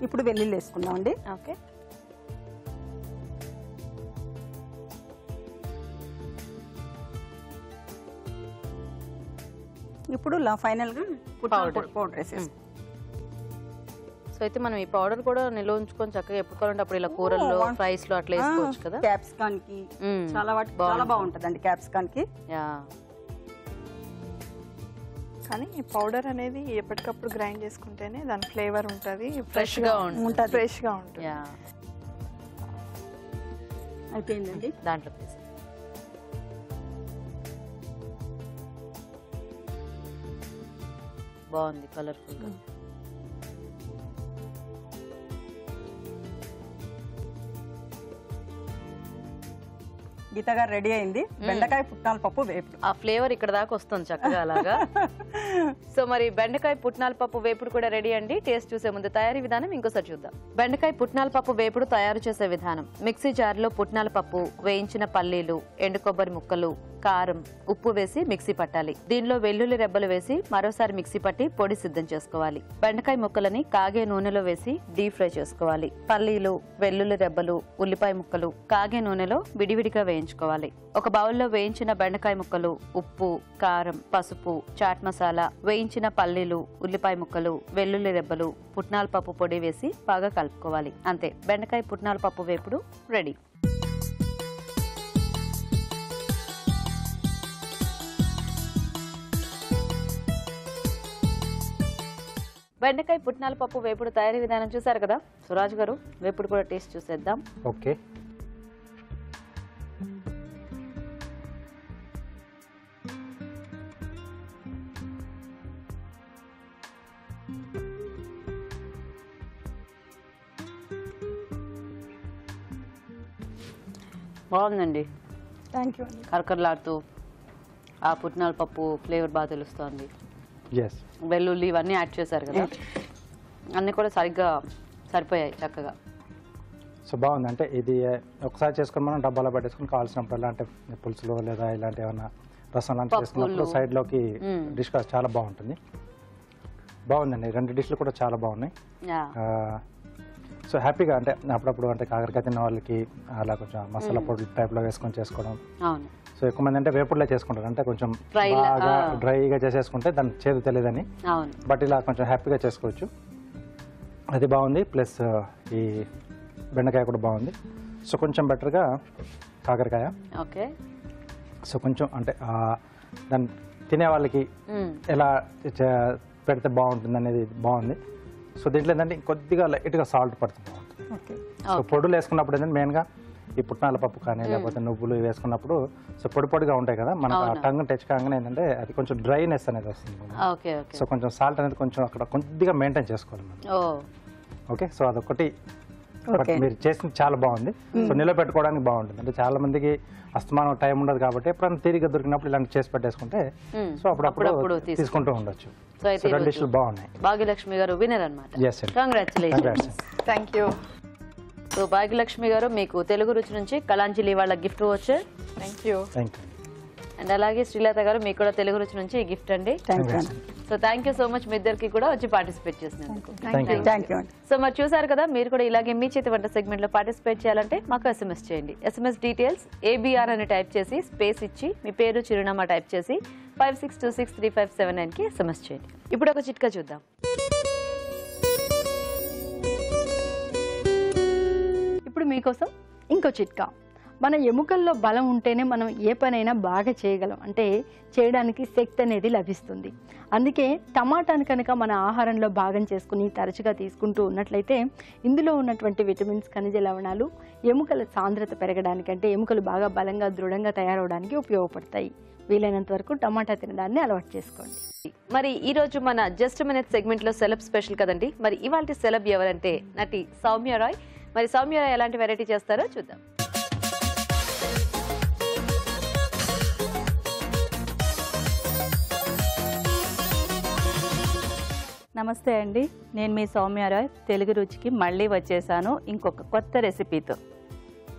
ఇప్పుడు వెల్లుల్లి వేసుకుందామండి. ఓకే. ఇప్పుడు ఫైనల్గా Powder. పౌడర్ వేసేస్తాం సో అయితే మనం ఈ పౌడర్ కూడా నిల్వ ఉంచుకొని చక్కగా ఎప్పుడు కావాలంటే అప్పుడు ఇలా కూరల్లో ఫ్రైస్లో అట్లా వేసుకోవచ్చు కదా? క్యాప్సికాన్కి. చాలా వాటి చాలా బాగుంటదండి క్యాప్సికాన్కి యా. కానీ ఈ పౌడర్ అనేది ఎప్పటికప్పుడు గ్రైండ్ చేసుకుంటేనే దాని ఫ్లేవర్ ఉంటుంది ఫ్రెష్గా ఉంటుంది ఉంటది. ఫ్రెష్గా ఉంటుంది. యా. అయిపోయిందండి. దాంట్లో బాగుంది కలర్ఫుల్గా. గీత గారు రెడీ అయింది. బెండకాయ పుట్నాల పప్పు ఆ ఫ్లేవర్ ఇక్కడ దాకా వస్తుంది చక్కగా అలాగా. సో మరి బెండకాయ పుట్నాల పప్పు వేపుడు కూడా రెడీ అండి. టేస్ట్ చూసే ముందు తయారీ విధానం ఇంకోసారి చూద్దాం. బెండకాయ పుట్నాల పప్పు వేపుడు తయారు చేసే విధానం. మిక్సీ జార్లో పుట్నాల పప్పు వేయించిన పల్లీలు ఎండు కొబ్బరి ముక్కలు కారం ఉప్పు వేసి మిక్సీ పట్టాలి. దీనిలో వెల్లుల్లి రెబ్బలు వేసి మరోసారి మిక్సీ పట్టి పొడి సిద్ధం చేసుకోవాలి. బెండకాయ ముక్కలని కాగే నూనెలో వేసి డీప్ ఫ్రై చేసుకోవాలి. పల్లీలు వెల్లుల్లి రెబ్బలు ఉల్లిపాయ ముక్కలు కాగే నూనెలో విడివిడిగా వేయించుకోవాలి. ఒక బౌల్లో వేయించిన బెండకాయ ముక్కలు ఉప్పు కారం పసుపు చాట్ మసాలా వేయించిన పల్లీలు ఉల్లిపాయ ముక్కలు వెల్లుల్లి రెబ్బలు పుట్నాల పప్పు పొడి వేసి బాగా కలుపుకోవాలి. అంతే బెండకాయ పుట్నాల పప్పు వేపుడు రెడీ. బెండకాయ పుట్నాల పప్పు వేపుడు తయారీ విధానం చూసారు కదా? సురాజ్ గారు వేపుడు కూడా టేస్ట్ చూసేద్దాం. ఓకే. బాగుందండి. థ్యాంక్ యూ అండి. కరకరలాడుతూ ఆ పుట్నాల పప్పు ఫ్లేవర్ బాగా తెలుస్తోంది. ఎస్ వెల్లుల్లి ఇవన్నీ యాడ్ చేశారు కదా? అన్నీ కూడా సరిగ్గా సరిపోయాయి చక్కగా. సో బాగుంది అంటే ఇది ఒకసారి చేసుకొని మనం డబ్బాలో పెట్టేసుకొని కావాల్సినప్పుడు ఎలాంటి పులుసులు లేదా ఇలాంటి ఏమైనా రసం లాంటి. చేసుకున్నప్పుడు సైడ్లోకి. డిష్ చాలా బాగుంటుంది. బాగుందండి. రెండు డిష్లు కూడా చాలా బాగున్నాయి. యా. సో హ్యాపీగా అంటే అప్పుడప్పుడు అంటే కాకరకాయ తిన్న వాళ్ళకి అలా కొంచెం మసాలా పొడి టైప్లో వేసుకొని చేసుకోవడం. సో ఎక్కువ మంది అంటే వేపుడులే చేసుకుంటారు. అంటే కొంచెం బాగా. డ్రైగా చేసేసుకుంటే దాని చేదు తెలియదని. బట్ ఇలా కొంచెం హ్యాపీగా చేసుకోవచ్చు. అది బాగుంది. ప్లస్ ఈ బెండకాయ కూడా బాగుంది. సో కొంచెం బెటర్గా కాకరకాయ. ఓకే. సో కొంచెం అంటే దాన్ని తినే వాళ్ళకి. ఎలా పెడితే బాగుంటుంది అనేది బాగుంది. సో దీంట్లో ఏంటంటే కొద్దిగా లైట్గా సాల్ట్ పడితే బాగుంటుంది ఓకే. సో పొడులు వేసుకున్నప్పుడు ఏంటంటే మెయిన్గా ఈ పుట్నాల పప్పు కానీ లేకపోతే నువ్వులు వేసుకున్నప్పుడు సో పొడి పొడిగా ఉంటాయి కదా మనకు ఆ. టంగ్ టచ్ కాగానే ఏంటంటే అది కొంచెం డ్రైనెస్ అనేది వస్తుంది సో కొంచెం సాల్ట్ అనేది కొంచెం అక్కడ కొద్దిగా మెయింటైన్ చేసుకోవాలి మనం. ఓకే సో అదొకటి. బట్ మీరు చేసింది చాలా బాగుంది. సో నిలబెట్టుకోవడానికి బాగుంటుంది. అంటే చాలా మందికి అస్తమానం టైం ఉండదు కాబట్టి ఎప్పుడైనా తీరిక దొరికినప్పుడు ఇలాంటి చేసి పెట్టేసుకుంటే. సో అప్పుడప్పుడు తీసుకుంటూ. ఉండొచ్చు. రెండు డిష్లు బాగున్నాయి. భాగ్యలక్ష్మి గారు వినర్ అనమాట. Congratulation. Thank you so Bhagyalakshmi గారు మీకు తెలుగు రుచి నుంచి కళాంజలి వాళ్ళ గిఫ్ట్ వచ్చే thank you thank you and అలాగే శ్రీలత గారు మీకు కూడా తెలుగు రుచి నుంచి ఈ గిఫ్ట్ అండి. థ్యాంక్ యూ అండి so thank you so much మీ ఇద్దరికి కూడా వచ్చి పార్టిసిపేట్ చేసినందుకు. థ్యాంక్ యూ థ్యాంక్ యూ అండి సో మరి చూసారు కదా మీరు కూడా ఇలాగే మీ చేతి వంట సెగ్మెంట్లో పార్టిసిపేట్ చేయాలంటే మాకు ఎస్ఎంఎస్ చేయండి. ఎస్ఎంఎస్ డీటెయిల్స్ ఏబిఆర్ అని టైప్ చేసి స్పేస్ ఇచ్చి మీ పేరు చిరునామా టైప్ చేసి five six two six three five seven నైన్కి ఎస్ఎంఎస్ చేయండి. ఇప్పుడు ఒక చిట్కా చూద్దాం. ఇప్పుడు మీకోసం ఇంకో చిట్కా. మన ఎముకల్లో బలం ఉంటేనే మనం ఏ పనైనా బాగా చేయగలం. అంటే చేయడానికి శక్తి అనేది లభిస్తుంది. అందుకే టమాటాను కనుక మన ఆహారంలో భాగం చేసుకుని తరచుగా తీసుకుంటూ ఉన్నట్లయితే ఇందులో ఉన్నటువంటి విటమిన్స్ ఖనిజ లవణాలు ఎముకల సాంద్రత పెరగడానికి అంటే ఎముకలు బాగా బలంగా దృఢంగా తయారవడానికి ఉపయోగపడతాయి. వీలైనంత వరకు టమాటా తినడాన్ని అలవాటు చేసుకోండి. మరి ఈ రోజు మన జస్ట్ మినిట్ సెగ్మెంట్లో సెలబ్ స్పెషల్ కదండి. మరి ఇవాళ సెలబ్ ఎవరంటే నటి సౌమ్య రాయ్. మరి సౌమ్య రాయ్ ఎలాంటి వెరైటీ చేస్తారో చూద్దాం. నమస్తే అండి. నేను మీ సౌమ్యారాయ్ తెలుగు రుచికి మళ్ళీ వచ్చేసాను. ఇంకొక కొత్త రెసిపీతో.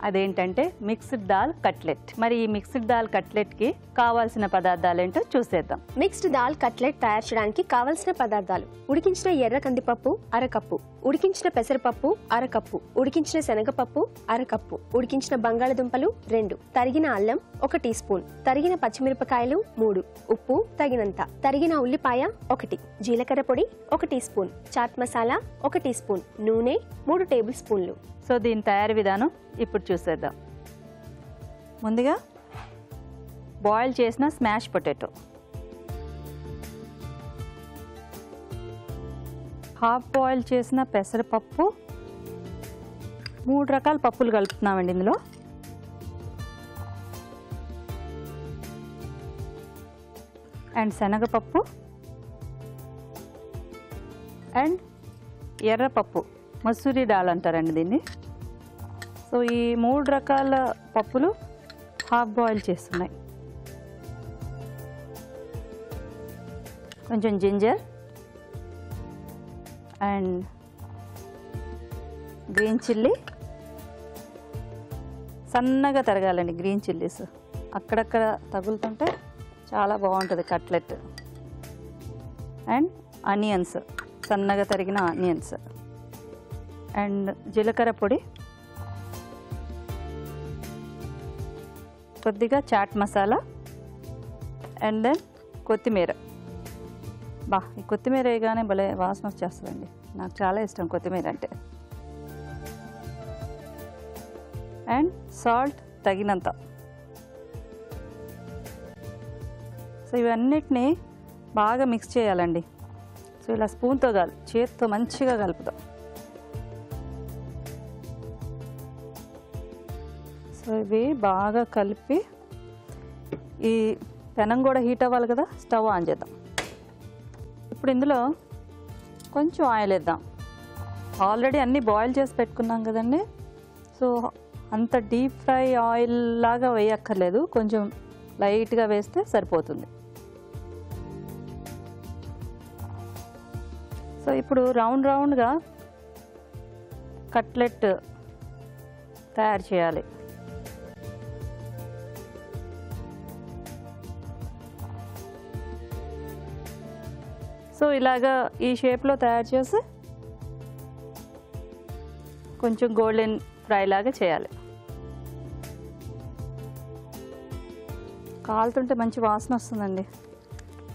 అదేంటంటే మిక్స్డ్ దాల్ కట్లెట్. మరి ఈ మిక్స్డ్ దాల్ కట్లెట్కి కావాల్సిన పదార్థాలు ఏంటో చూసేద్దాం. మిక్స్డ్ దాల్ కట్లెట్ తయారు చేయడానికి కావలసిన పదార్థాలు. ఉడికించిన ఎర్ర కందిపప్పు అరకప్పు. ఉడికించిన పెసరపప్పు అరకప్పు. ఉడికించిన శనగపప్పు అరకప్పు. ఉడికించిన బంగాళదుంపలు రెండు. తరిగిన అల్లం ఒక టీ స్పూన్. తరిగిన పచ్చిమిరపకాయలు మూడు. ఉప్పు తగినంత. తరిగిన ఉల్లిపాయ ఒకటి. జీలకర్ర పొడి ఒక టీ స్పూన్. చాట్ మసాలా ఒక టీ స్పూన్. నూనె మూడు టేబుల్ స్పూన్లు. సో దీని తయారీ విధానం ఇప్పుడు చూసేద్దాం. ముందుగా? బాయిల్ చేసిన స్మాష్ పొటాటో. హాఫ్ బాయిల్ చేసిన పెసరపప్పు. మూడు రకాల పప్పులు కలుపుతున్నామండి ఇందులో. అండ్ శనగపప్పు. అండ్ ఎర్రపప్పు. మసూరి డాల్ అంటారండి దీన్ని. సో ఈ మూడు రకాల పప్పులు హాఫ్ బాయిల్ చేస్తున్నాయి. కొంచెం జింజర్ అండ్ గ్రీన్ చిల్లీ. సన్నగా తరగాలండి గ్రీన్ చిల్లీస్. అక్కడక్కడ తగులుతుంటే చాలా బాగుంటుంది కట్లెట్. అండ్ ఆనియన్స్ సన్నగా తరిగిన ఆనియన్స్. అండ్ జీలకర్ర పొడి కొద్దిగా చాట్ మసాలా అండ్ దెన్ కొత్తిమీర. బా ఈ కొత్తిమీర వేయగానే భలే వాసన వచ్చేస్తుందండి. నాకు చాలా ఇష్టం కొత్తిమీర అంటే. అండ్ సాల్ట్ తగినంత. సో ఇవన్నిటిని బాగా మిక్స్ చేయాలండి. సో ఇలా స్పూన్తో కాదు చేతితో మంచిగా కలుపుదాం. ఇవి బాగా కలిపి ఈ పెనం కూడా హీట్ అవ్వాలి కదా స్టవ్ ఆన్ చేద్దాం. ఇప్పుడు ఇందులో కొంచెం ఆయిల్ వేద్దాం. ఆల్రెడీ అన్నీ బాయిల్ చేసి పెట్టుకున్నాం కదండి. సో అంత డీప్ ఫ్రై ఆయిల్ లాగా వేయక్కర్లేదు. కొంచెం లైట్గా వేస్తే సరిపోతుంది. సో ఇప్పుడు రౌండ్ రౌండ్గా కట్లెట్ తయారు చేయాలి. సో ఇలాగా ఈ షేప్లో తయారు చేసి కొంచెం గోల్డెన్ ఫ్రై లాగా చేయాలి. కాలుతుంటే మంచి వాసన వస్తుందండి.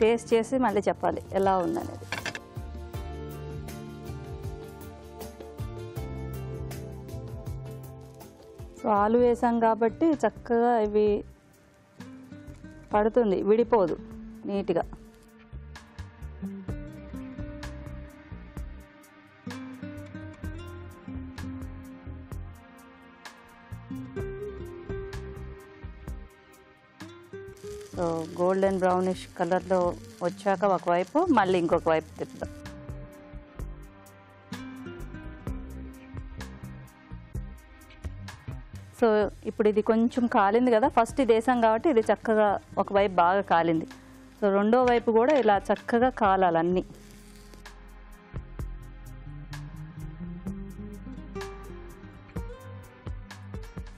టేస్ట్ చేసి మళ్ళీ చెప్పాలి ఎలా ఉందనేది. సో ఆలు వేసాం కాబట్టి చక్కగా ఇవి పడుతుంది విడిపోదు నీట్గా. గోల్డెన్ బ్రౌనిష్ కలర్లో వచ్చాక ఒకవైపు మళ్ళీ ఇంకొక వైపు తిప్పుదాం. సో ఇప్పుడు ఇది కొంచెం కాలింది కదా. ఫస్ట్ ఇది వేసాం కాబట్టి ఇది చక్కగా ఒకవైపు బాగా కాలింది. సో రెండో వైపు కూడా ఇలా చక్కగా కాలాలన్నీ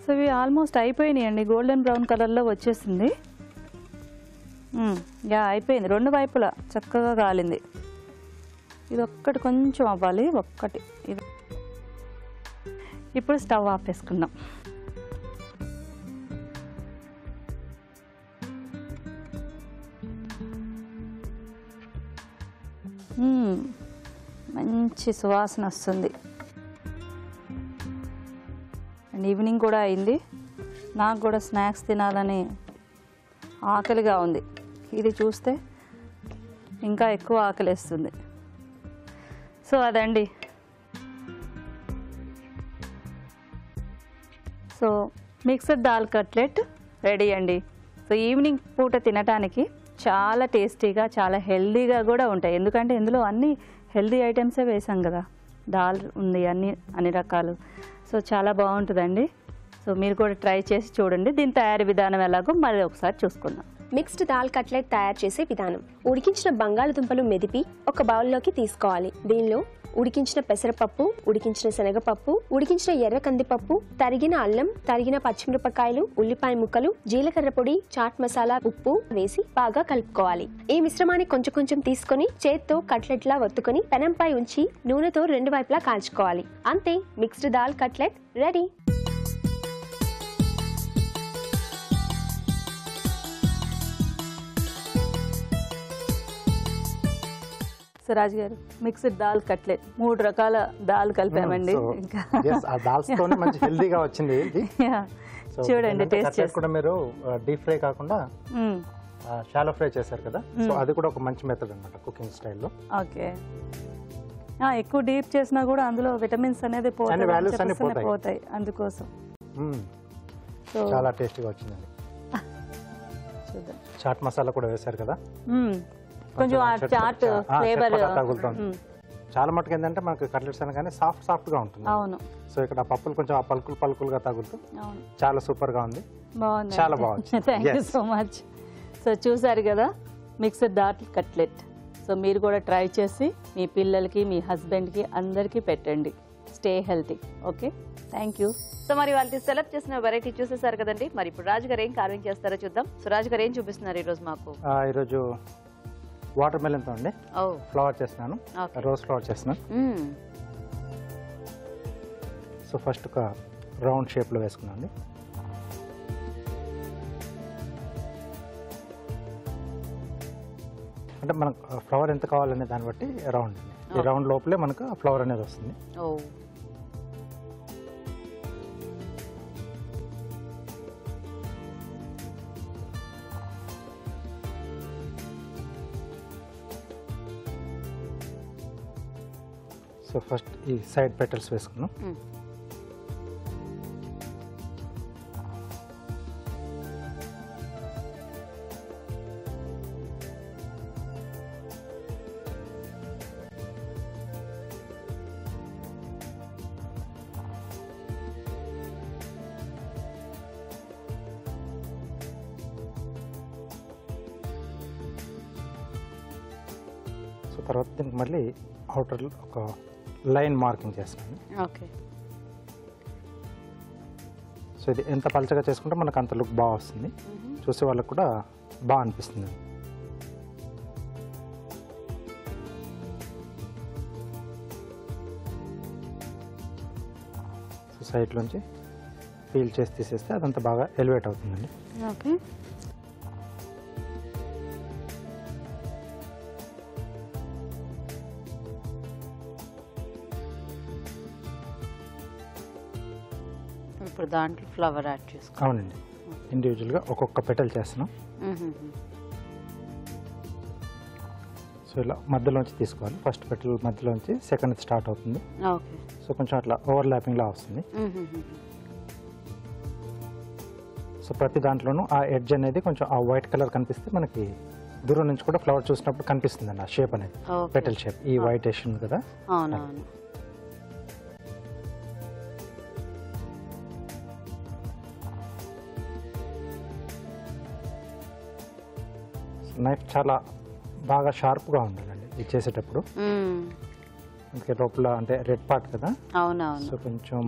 సో ఇవి ఆల్మోస్ట్ అయిపోయినాయండి. గోల్డెన్ బ్రౌన్ కలర్లో వచ్చేసింది. యా అయిపోయింది. రెండు వైపులా చక్కగా కాలింది ఇది ఒక్కటి కొంచెం అవ్వాలి ఒక్కటి. ఇది. ఇప్పుడు స్టవ్ ఆఫ్ చేసుకుందాం మంచి సువాసన వస్తుంది. అండ్ ఈవినింగ్ కూడా అయింది. నాకు కూడా స్నాక్స్ తినాలని ఆకలిగా ఉంది. ఇది చూస్తే ఇంకా ఎక్కువ ఆకలిస్తుంది. సో అదండి. So mixed dal cutlet ready అండి. సో ఈవినింగ్ పూట తినటానికి చాలా టేస్టీగా చాలా హెల్దీగా కూడా ఉంటాయి. ఎందుకంటే ఇందులో అన్ని హెల్దీ ఐటమ్సే వేసాం కదా. దాల్ ఉంది అన్ని అన్ని రకాలు. సో చాలా బాగుంటుందండి. సో మీరు కూడా ట్రై చేసి చూడండి. దీని తయారీ విధానం ఎలాగో మళ్ళీ ఒకసారి చూసుకుందాం. మిక్స్డ్ దాల్ కట్లెట్ తయారు చేసే విధానం. ఉడికించిన బంగాళదుంపలు మెదిపి ఒక బౌల్లోకి తీసుకోవాలి. దీనిలో ఉడికించిన పెసరపప్పు ఉడికించిన శనగపప్పు ఉడికించిన ఎర్ర కందిపప్పు తరిగిన అల్లం తరిగిన పచ్చిమిరపకాయలు ఉల్లిపాయ ముక్కలు జీలకర్ర పొడి చాట్ మసాలా ఉప్పు వేసి బాగా కలుపుకోవాలి. ఈ మిశ్రమాన్ని కొంచెం కొంచెం తీసుకొని చేత్తో కట్లెట్లా వత్తుకొని పెనంపై ఉంచి నూనెతో రెండు వైపులా కాల్చుకోవాలి. అంతే mixed dal cutlet ready. So Raju గారు మిక్స్డ్ దాల్ కట్లెట్ మూడు రకాల దాల్ కలిపామండి. So, ఇంకా మంచి హెల్దీగా వచ్చింది చూడండి టేస్ట్ చేసి కూడా మీరు డీప్ ఫ్రై కాకుండా. షాలో ఫ్రై చేశారు కదా? సో అది కూడా ఒక మంచి మెథడ్ అనమాట కుకింగ్ స్టైల్లో ఓకే. ఎక్కువ డీప్ చేసినా కూడా అందులో విటమిన్స్ అనేది పోతాయి పోతాయి. అందుకోసం. చాలా టేస్టీగా వచ్చిందండి. చూద్దాం. చాట్ మసాలా కూడా వేశారు కదా. కొంచెం ఆ చట్ ఫ్లేవర్ తగులుతుంది. చాలా మటుకు ఏంటంటే మనకి కట్లెట్స్ అనగానే సాఫ్ట్ సాఫ్ట్గా ఉంటుంది. అవును. సో ఇక్కడ పప్పులు కొంచెం ఆ పలుకులు పలుకులుగా తగులుతూ చాలా సూపర్గా ఉంది. బాగుంది చాలా బాగుంది. Thank you. So much so చూసారు కదా మిక్స్డ్ దాట్ కట్లెట్ సో మీరు కూడా ట్రై చేసి మీ పిల్లలకి మీ హస్బెండ్కి అందరికీ పెట్టండి. Stay healthy okay thank you so మరి వాళ్ళకి సెలెక్ట్ చేసిన వెరైటీ చూసేసారు కదండి. మరి ఇప్పుడు రాజు గారు ఏం కార్వింగ్ చేస్తారో చూద్దాం. సో రాజు గారు ఏం చూపిస్తున్నారు ఈ రోజు మాకు ఈరోజు వాటర్ మెలన్తో అండి ఫ్లవర్ చేస్తున్నాను. రోజ్ ఫ్లవర్ చేస్తున్నాను. సో ఫస్ట్ ఒక రౌండ్ షేప్లో వేసుకున్నాను. అండి అంటే మనకు ఫ్లవర్ ఎంత కావాలనే దాన్ని బట్టి రౌండ్. ఈ రౌండ్ లోపలే మనకు ఫ్లవర్ అనేది వస్తుంది. సో ఫస్ట్ ఈ సైడ్ పెటల్స్ వేసుకున్నాం మ్మ్. సో తర్వాత దీనికి మళ్ళీ అవుటర్ ఒక లైన్ మార్కింగ్ చేస్తున్నాను ఓకే. సో ఇది ఎంత పలచగా చేసుకుంటే మనకు అంత లుక్ బాగా వస్తుంది. చూసే వాళ్ళకి కూడా బాగా అనిపిస్తుంది. సో సైడ్లోంచి పీల్ చేసి తీసేస్తే అదంతా బాగా ఎలివేట్ అవుతుందండి. ఓకే. దాంట్లో ఫ్లవర్ యాడ్ చేసుకో అవునండి. ఇండివిజువల్గా ఒక్కొక్క పెటల్ చేస్తున్నాం. సో ఇలా మధ్యలోంచి తీసుకోవాలి. ఫస్ట్ పెటల్ మధ్యలోంచి సెకండ్ స్టార్ట్ అవుతుంది. సో కొంచెం అట్లా ఓవర్లాపింగ్లా వస్తుంది. సో ప్రతి దాంట్లోనూ ఆ ఎడ్జ్ అనేది కొంచెం ఆ వైట్ కలర్ కనిపిస్తే మనకి దూరం నుంచి కూడా ఫ్లవర్ చూసినప్పుడు కనిపిస్తుంది అండి ఆ షేప్ అనేది. Petal shape. ఈ వైట్ ఉంది కదా. నైఫ్ చాలా బాగా షార్ప్గా ఉండాలండి. ఇది చేసేటప్పుడు. అందుకే లోపల అంటే రెడ్ పార్ట్ కదా? అవునవును. సో కొంచెం.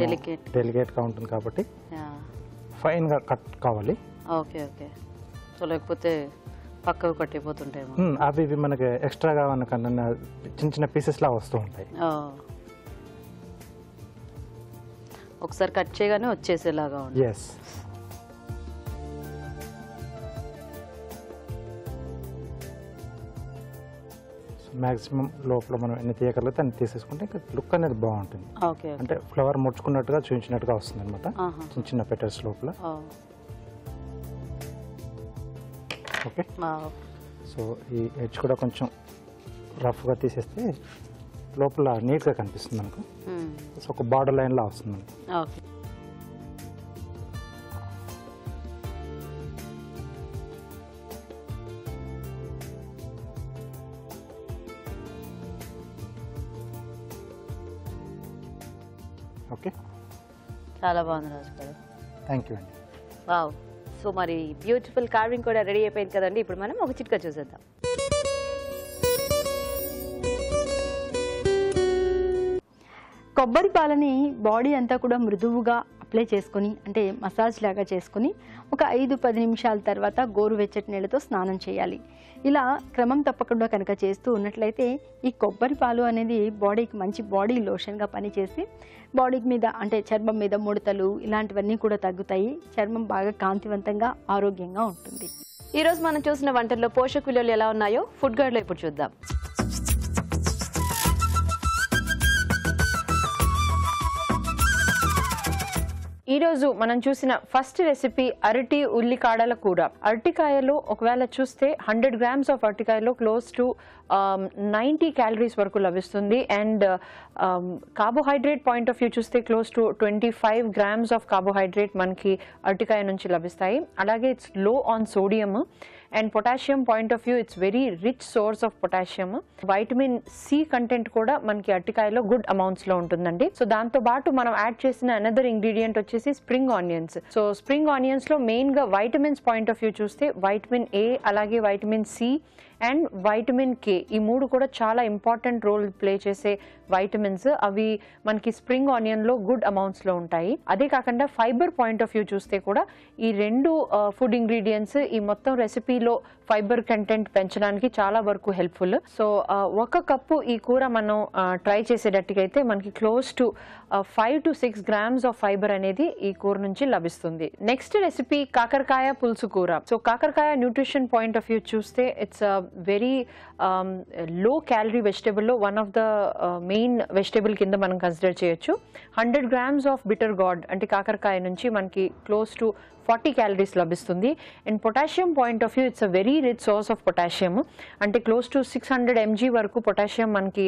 డెలికేట్గా ఉంటుంది కాబట్టి. ఫైన్గా కట్ కావాలి. Okay okay. సో లేకపోతే పక్కకు కట్టిపోతుంటేమో మ్మ్, అవి ఇవి మనకి ఎక్స్ట్రాగా మనకు చిన్న చిన్న పీసెస్ లా వస్తూ ఉంటాయి. ఒకసారి కట్ చేయగానే వచ్చేసేలాగా ఉంది ఎస్ మ్యాక్సిమం లోపల మనం ఎన్ని తీయగలిగితే అన్ని తీసేసుకుంటే ఇంకా లుక్ అనేది బాగుంటుంది అంటే ఫ్లవర్ ముడుచుకున్నట్టుగా చూపించినట్టుగా వస్తుంది అనమాట. చిన్న చిన్న పెటల్స్ లోపల. ఓకే. సో ఈ ఎడ్జ్ కూడా కొంచెం రఫ్గా తీసేస్తే లోపల నీట్గా కనిపిస్తుంది మనకు. సో ఒక బార్డర్ లైన్లా వస్తుంది మనకు చాలా బాగుంది రాజు గారు. థ్యాంక్ యూ అండి. వావ్. సో మరి బ్యూటిఫుల్ కార్వింగ్ కూడా రెడీ అయిపోయింది కదండి. ఇప్పుడు మనం ఒక చిట్కా చూసేద్దాం. కొబ్బరి పాలని బాడీ అంతా కూడా మృదువుగా అప్లై చేసుకొని అంటే మసాజ్ లాగా చేసుకుని ఒక ఐదు పది నిమిషాల తర్వాత గోరువెచ్చటి నీళ్ళతో స్నానం చేయాలి. ఇలా క్రమం తప్పకుండా కనుక చేస్తూ ఉన్నట్లయితే ఈ కొబ్బరి పాలు అనేది బాడీకి మంచి బాడీ లోషన్గా పనిచేసి బాడీకి మీద అంటే చర్మం మీద ముడతలు ఇలాంటివన్నీ కూడా తగ్గుతాయి. చర్మం బాగా కాంతివంతంగా ఆరోగ్యంగా ఉంటుంది. ఈరోజు మనం చూసిన వంటల్లో పోషక విలువలు ఎలా ఉన్నాయో ఫుడ్ గైడ్లో ఇప్పుడు చూద్దాం. ఈరోజు మనం చూసిన ఫస్ట్ రెసిపీ అరటి ఉల్లికాడల కూర. అరటికాయలో ఒకవేళ చూస్తే హండ్రెడ్ గ్రామ్స్ ఆఫ్ అరటికాయలో క్లోజ్ టు నైంటీ క్యాలరీస్ వరకు లభిస్తుంది. And carbohydrate point of view చూస్తే close to twenty five grams of carbohydrate మనకి అరటికాయ నుంచి లభిస్తాయి. అలాగే ఇట్స్లో on sodium and potassium point of view it's very rich source of potassium vitamin C content కూడా మనకి అరటికాయలో గుడ్ అమౌంట్స్లో ఉంటుందండి. సో దాంతో పాటు మనం యాడ్ చేసిన అనదర్ ఇంగ్రీడియంట్ వచ్చేసి స్ప్రింగ్ ఆనియన్స్ సో స్ప్రింగ్ ఆనియన్స్లో మెయిన్గా వైటమిన్స్ పాయింట్ ఆఫ్ వ్యూ చూస్తే వైటమిన్ ఏ అలాగే vitamin C and vitamin K. ఈ మూడు కూడా చాలా ఇంపార్టెంట్ రోల్ ప్లే చేసే వైటమిన్స్. అవి మనకి స్ప్రింగ్ ఆనియన్లో గుడ్ అమౌంట్స్లో ఉంటాయి. అదే కాకుండా ఫైబర్ పాయింట్ ఆఫ్ వ్యూ చూస్తే కూడా ఈ రెండు ఫుడ్ ఇంగ్రీడియంట్స్ ఈ మొత్తం రెసిపీలో ఫైబర్ కంటెంట్ పెంచడానికి చాలా వరకు హెల్ప్ఫుల్. సో ఒక కప్పు ఈ కూర మనం ట్రై చేసేటట్టుగైతే మనకి close to five to six grams of fibre అనేది ఈ కూర నుంచి లభిస్తుంది. నెక్స్ట్ రెసిపీ కాకరకాయ పులుసు కూర. సో కాకరకాయ న్యూట్రిషన్ పాయింట్ ఆఫ్ వ్యూ చూస్తే it's very um, low calorie వెజిటేబుల్లో one of the main vegetable కింద మనం కన్సిడర్ చేయొచ్చు. Hundred grams of bitter gourd అంటే కాకరకాయ నుంచి మనకి క్లోజ్ టు ఫార్టీ క్యాలరీస్ లభిస్తుంది. And potassium point of view it's a very rich source of potassium అంటే close to six hundred MG వరకు పొటాషియం మనకి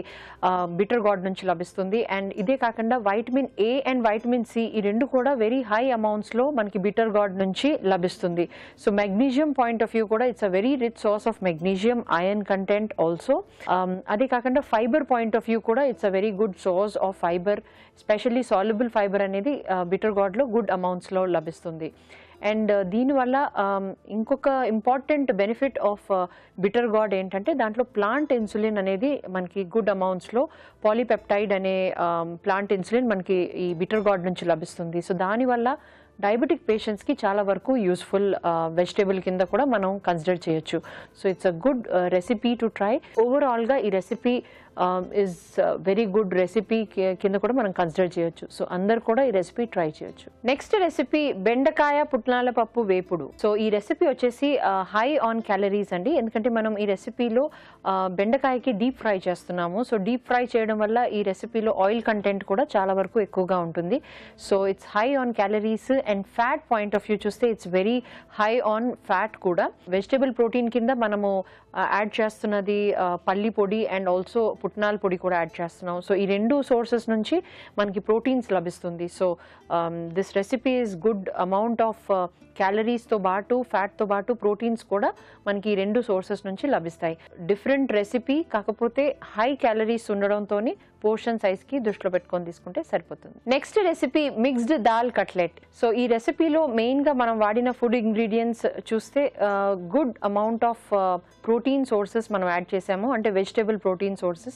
బిటర్ గాడ్ నుంచి లభిస్తుంది. అండ్ ఇదే కాకుండా vitamin A and vitamin C ఈ రెండు కూడా వెరీ హై అమౌంట్స్లో మనకి బిటర్ గాడ్ నుంచి లభిస్తుంది. So magnesium point of view కూడా it's a very rich source of magnesium iron content also అదే కాకుండా ఫైబర్ పాయింట్ ఆఫ్ వ్యూ కూడా it's a very good source of fibre specially soluble fibre అనేది బిటర్ గాడ్లో గుడ్ అమౌంట్స్లో లభిస్తుంది. అండ్ uh, దీనివల్ల um, ఇంకొక important benefit of bitter gourd ఏంటంటే దాంట్లో ప్లాంట్ ఇన్సులిన్ అనేది మనకి గుడ్ అమౌంట్స్లో పాలీపెప్టైడ్ అనే um, ప్లాంట్ ఇన్సులిన్ మనకి ఈ బిటర్ గాడ్ నుంచి లభిస్తుంది. సో దానివల్ల డయాబెటిక్ పేషెంట్స్కి చాలా వరకు యూస్ఫుల్ వెజిటేబుల్ uh, కింద కూడా మనం కన్సిడర్ చేయొచ్చు. So it's a good recipe to try ఓవరాల్గా ఈ recipe is very good recipe కింద కూడా మనం కన్సిడర్ చేయొచ్చు. సో అందరు కూడా ఈ రెసిపీ ట్రై చేయొచ్చు. నెక్స్ట్ రెసిపీ బెండకాయ పుట్నాల పప్పు వేపుడు. సో ఈ రెసిపీ వచ్చేసి హై ఆన్ క్యాలరీస్ అండి. ఎందుకంటే మనం ఈ రెసిపీలో uh, బెండకాయకి డీప్ ఫ్రై చేస్తున్నాము. సో డీప్ ఫ్రై చేయడం వల్ల ఈ రెసిపీలో ఆయిల్ కంటెంట్ కూడా చాలా వరకు ఎక్కువగా ఉంటుంది. So it's high on calories and fat point of view చూస్తే it's very high on fat కూడా. వెజిటబుల్ ప్రోటీన్ కింద మనము uh, యాడ్ చేస్తున్నది uh, పల్లి పొడి అండ్ ఆల్సో పుట్నాల పొడి కూడా యాడ్ చేస్తున్నాం. సో ఈ రెండు సోర్సెస్ నుంచి మనకి ప్రోటీన్స్ లభిస్తుంది. So this recipe is good amount of క్యాలరీస్తో పాటు ఫ్యాట్తో పాటు ప్రోటీన్స్ కూడా మనకి ఈ రెండు సోర్సెస్ నుంచి లభిస్తాయి. డిఫరెంట్ రెసిపీ కాకపోతే హై క్యాలరీస్ ఉండడంతో పోర్షన్ సైజ్కి దృష్టిలో పెట్టుకొని తీసుకుంటే సరిపోతుంది. Next recipe mixed dal cutlet so ఈ రెసిపీలో మెయిన్గా మనం వాడిన ఫుడ్ ఇంగ్రీడియంట్స్ చూస్తే good amount of protein sources మనం యాడ్ చేసాము. అంటే వెజిటేబుల్ ప్రోటీన్ సోర్సెస్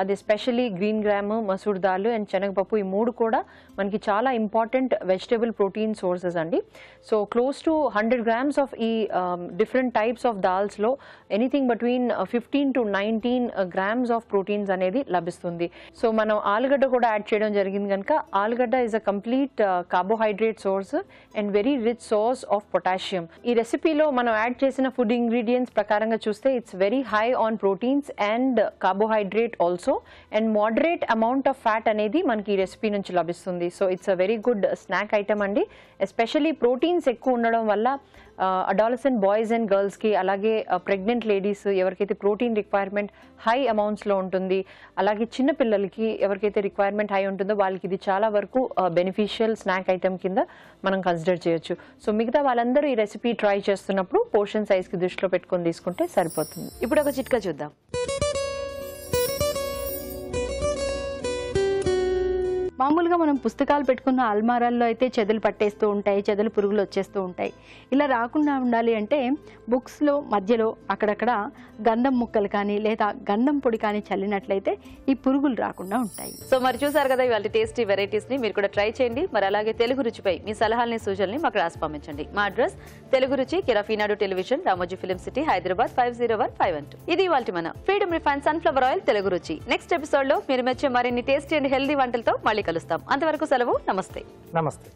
అది especially green gram masoor dal and శనగపప్పు ఈ మూడు కూడా మనకి చాలా ఇంపార్టెంట్ వెజిటేబుల్ ప్రోటీన్ సోర్సెస్ అండి. So close to hundred grams of ఈ different types of దాల్స్లో anything between fifteen to nineteen grams of proteins అనేది లభిస్తుంది. సో మనం ఆలుగడ్డ కూడా యాడ్ చేయడం జరిగింది కనుక ఆలుగడ్డ is a complete carbohydrate source and very rich source of potassium ఈ రెసిపీలో మనం యాడ్ చేసిన ఫుడ్ ఇంగ్రీడియంట్స్ ప్రకారంగా చూస్తే it's very high on proteins and carbohydrate also and moderate amount of fat అనేది మనకి ఈ రెసిపీ నుంచి లభిస్తుంది. So it's a very good snack item అండి. ఎస్పెషల్లీ ప్రోటీన్స్ ఎక్కువ ఉండడం వల్ల అడాలసెంట్ బాయ్స్ అండ్ గర్ల్స్కి అలాగే ప్రెగ్నెంట్ లేడీస్ ఎవరికైతే ప్రోటీన్ రిక్వైర్మెంట్ హై అమౌంట్స్లో ఉంటుంది అలాగే చిన్న పిల్లలకి ఎవరికైతే రిక్వైర్మెంట్ హై ఉంటుందో వాళ్ళకి ఇది చాలా వరకు బెనిఫిషియల్ స్నాక్ ఐటమ్ కింద మనం కన్సిడర్ చేయొచ్చు. సో మిగతా వాళ్ళందరూ ఈ రెసిపీ ట్రై చేస్తున్నప్పుడు పోర్షన్ సైజ్కి దృష్టిలో పెట్టుకొని తీసుకుంటే సరిపోతుంది. ఇప్పుడు ఒక చిట్కా చూద్దాం. మామూలుగా మనం పుస్తకాలు పెట్టుకున్న అల్మారాల్లో అయితే చెదలు పట్టేస్తూ ఉంటాయి చెదలు పురుగులు వచ్చేస్తూ ఉంటాయి. ఇలా రాకుండా ఉండాలి అంటే బుక్స్లో మధ్యలో అక్కడక్కడ గంధం ముక్కలు కానీ లేదా గంధం పొడి కానీ చల్లినట్లయితే ఈ పురుగులు రాకుండా ఉంటాయి. సో మరి చూసారు కదా ఇవాళ టేస్టీ వెరైటీస్ని మీరు కూడా ట్రై చేయండి. మరి అలాగే తెలుగు రుచిపై మీ సలహాలని సూచనల్ని మాకు రాసి పంపించండి. మా address Telugu Ruchi కిరాఫీనాడు television Ramoji film city Hyderabad five zero one five one two. ఇది ఇవాళ మన freedom refine sunflower oil Telugu Ruchi. Next ఎపిసోడ్లో మీరు మెచ్చే మరిన్ని టేస్టీ అండ్ హెల్దీ వంటలతో మళ్ళీ కలుస్తాం. అంతవరకు సెలవు. నమస్తే. నమస్తే.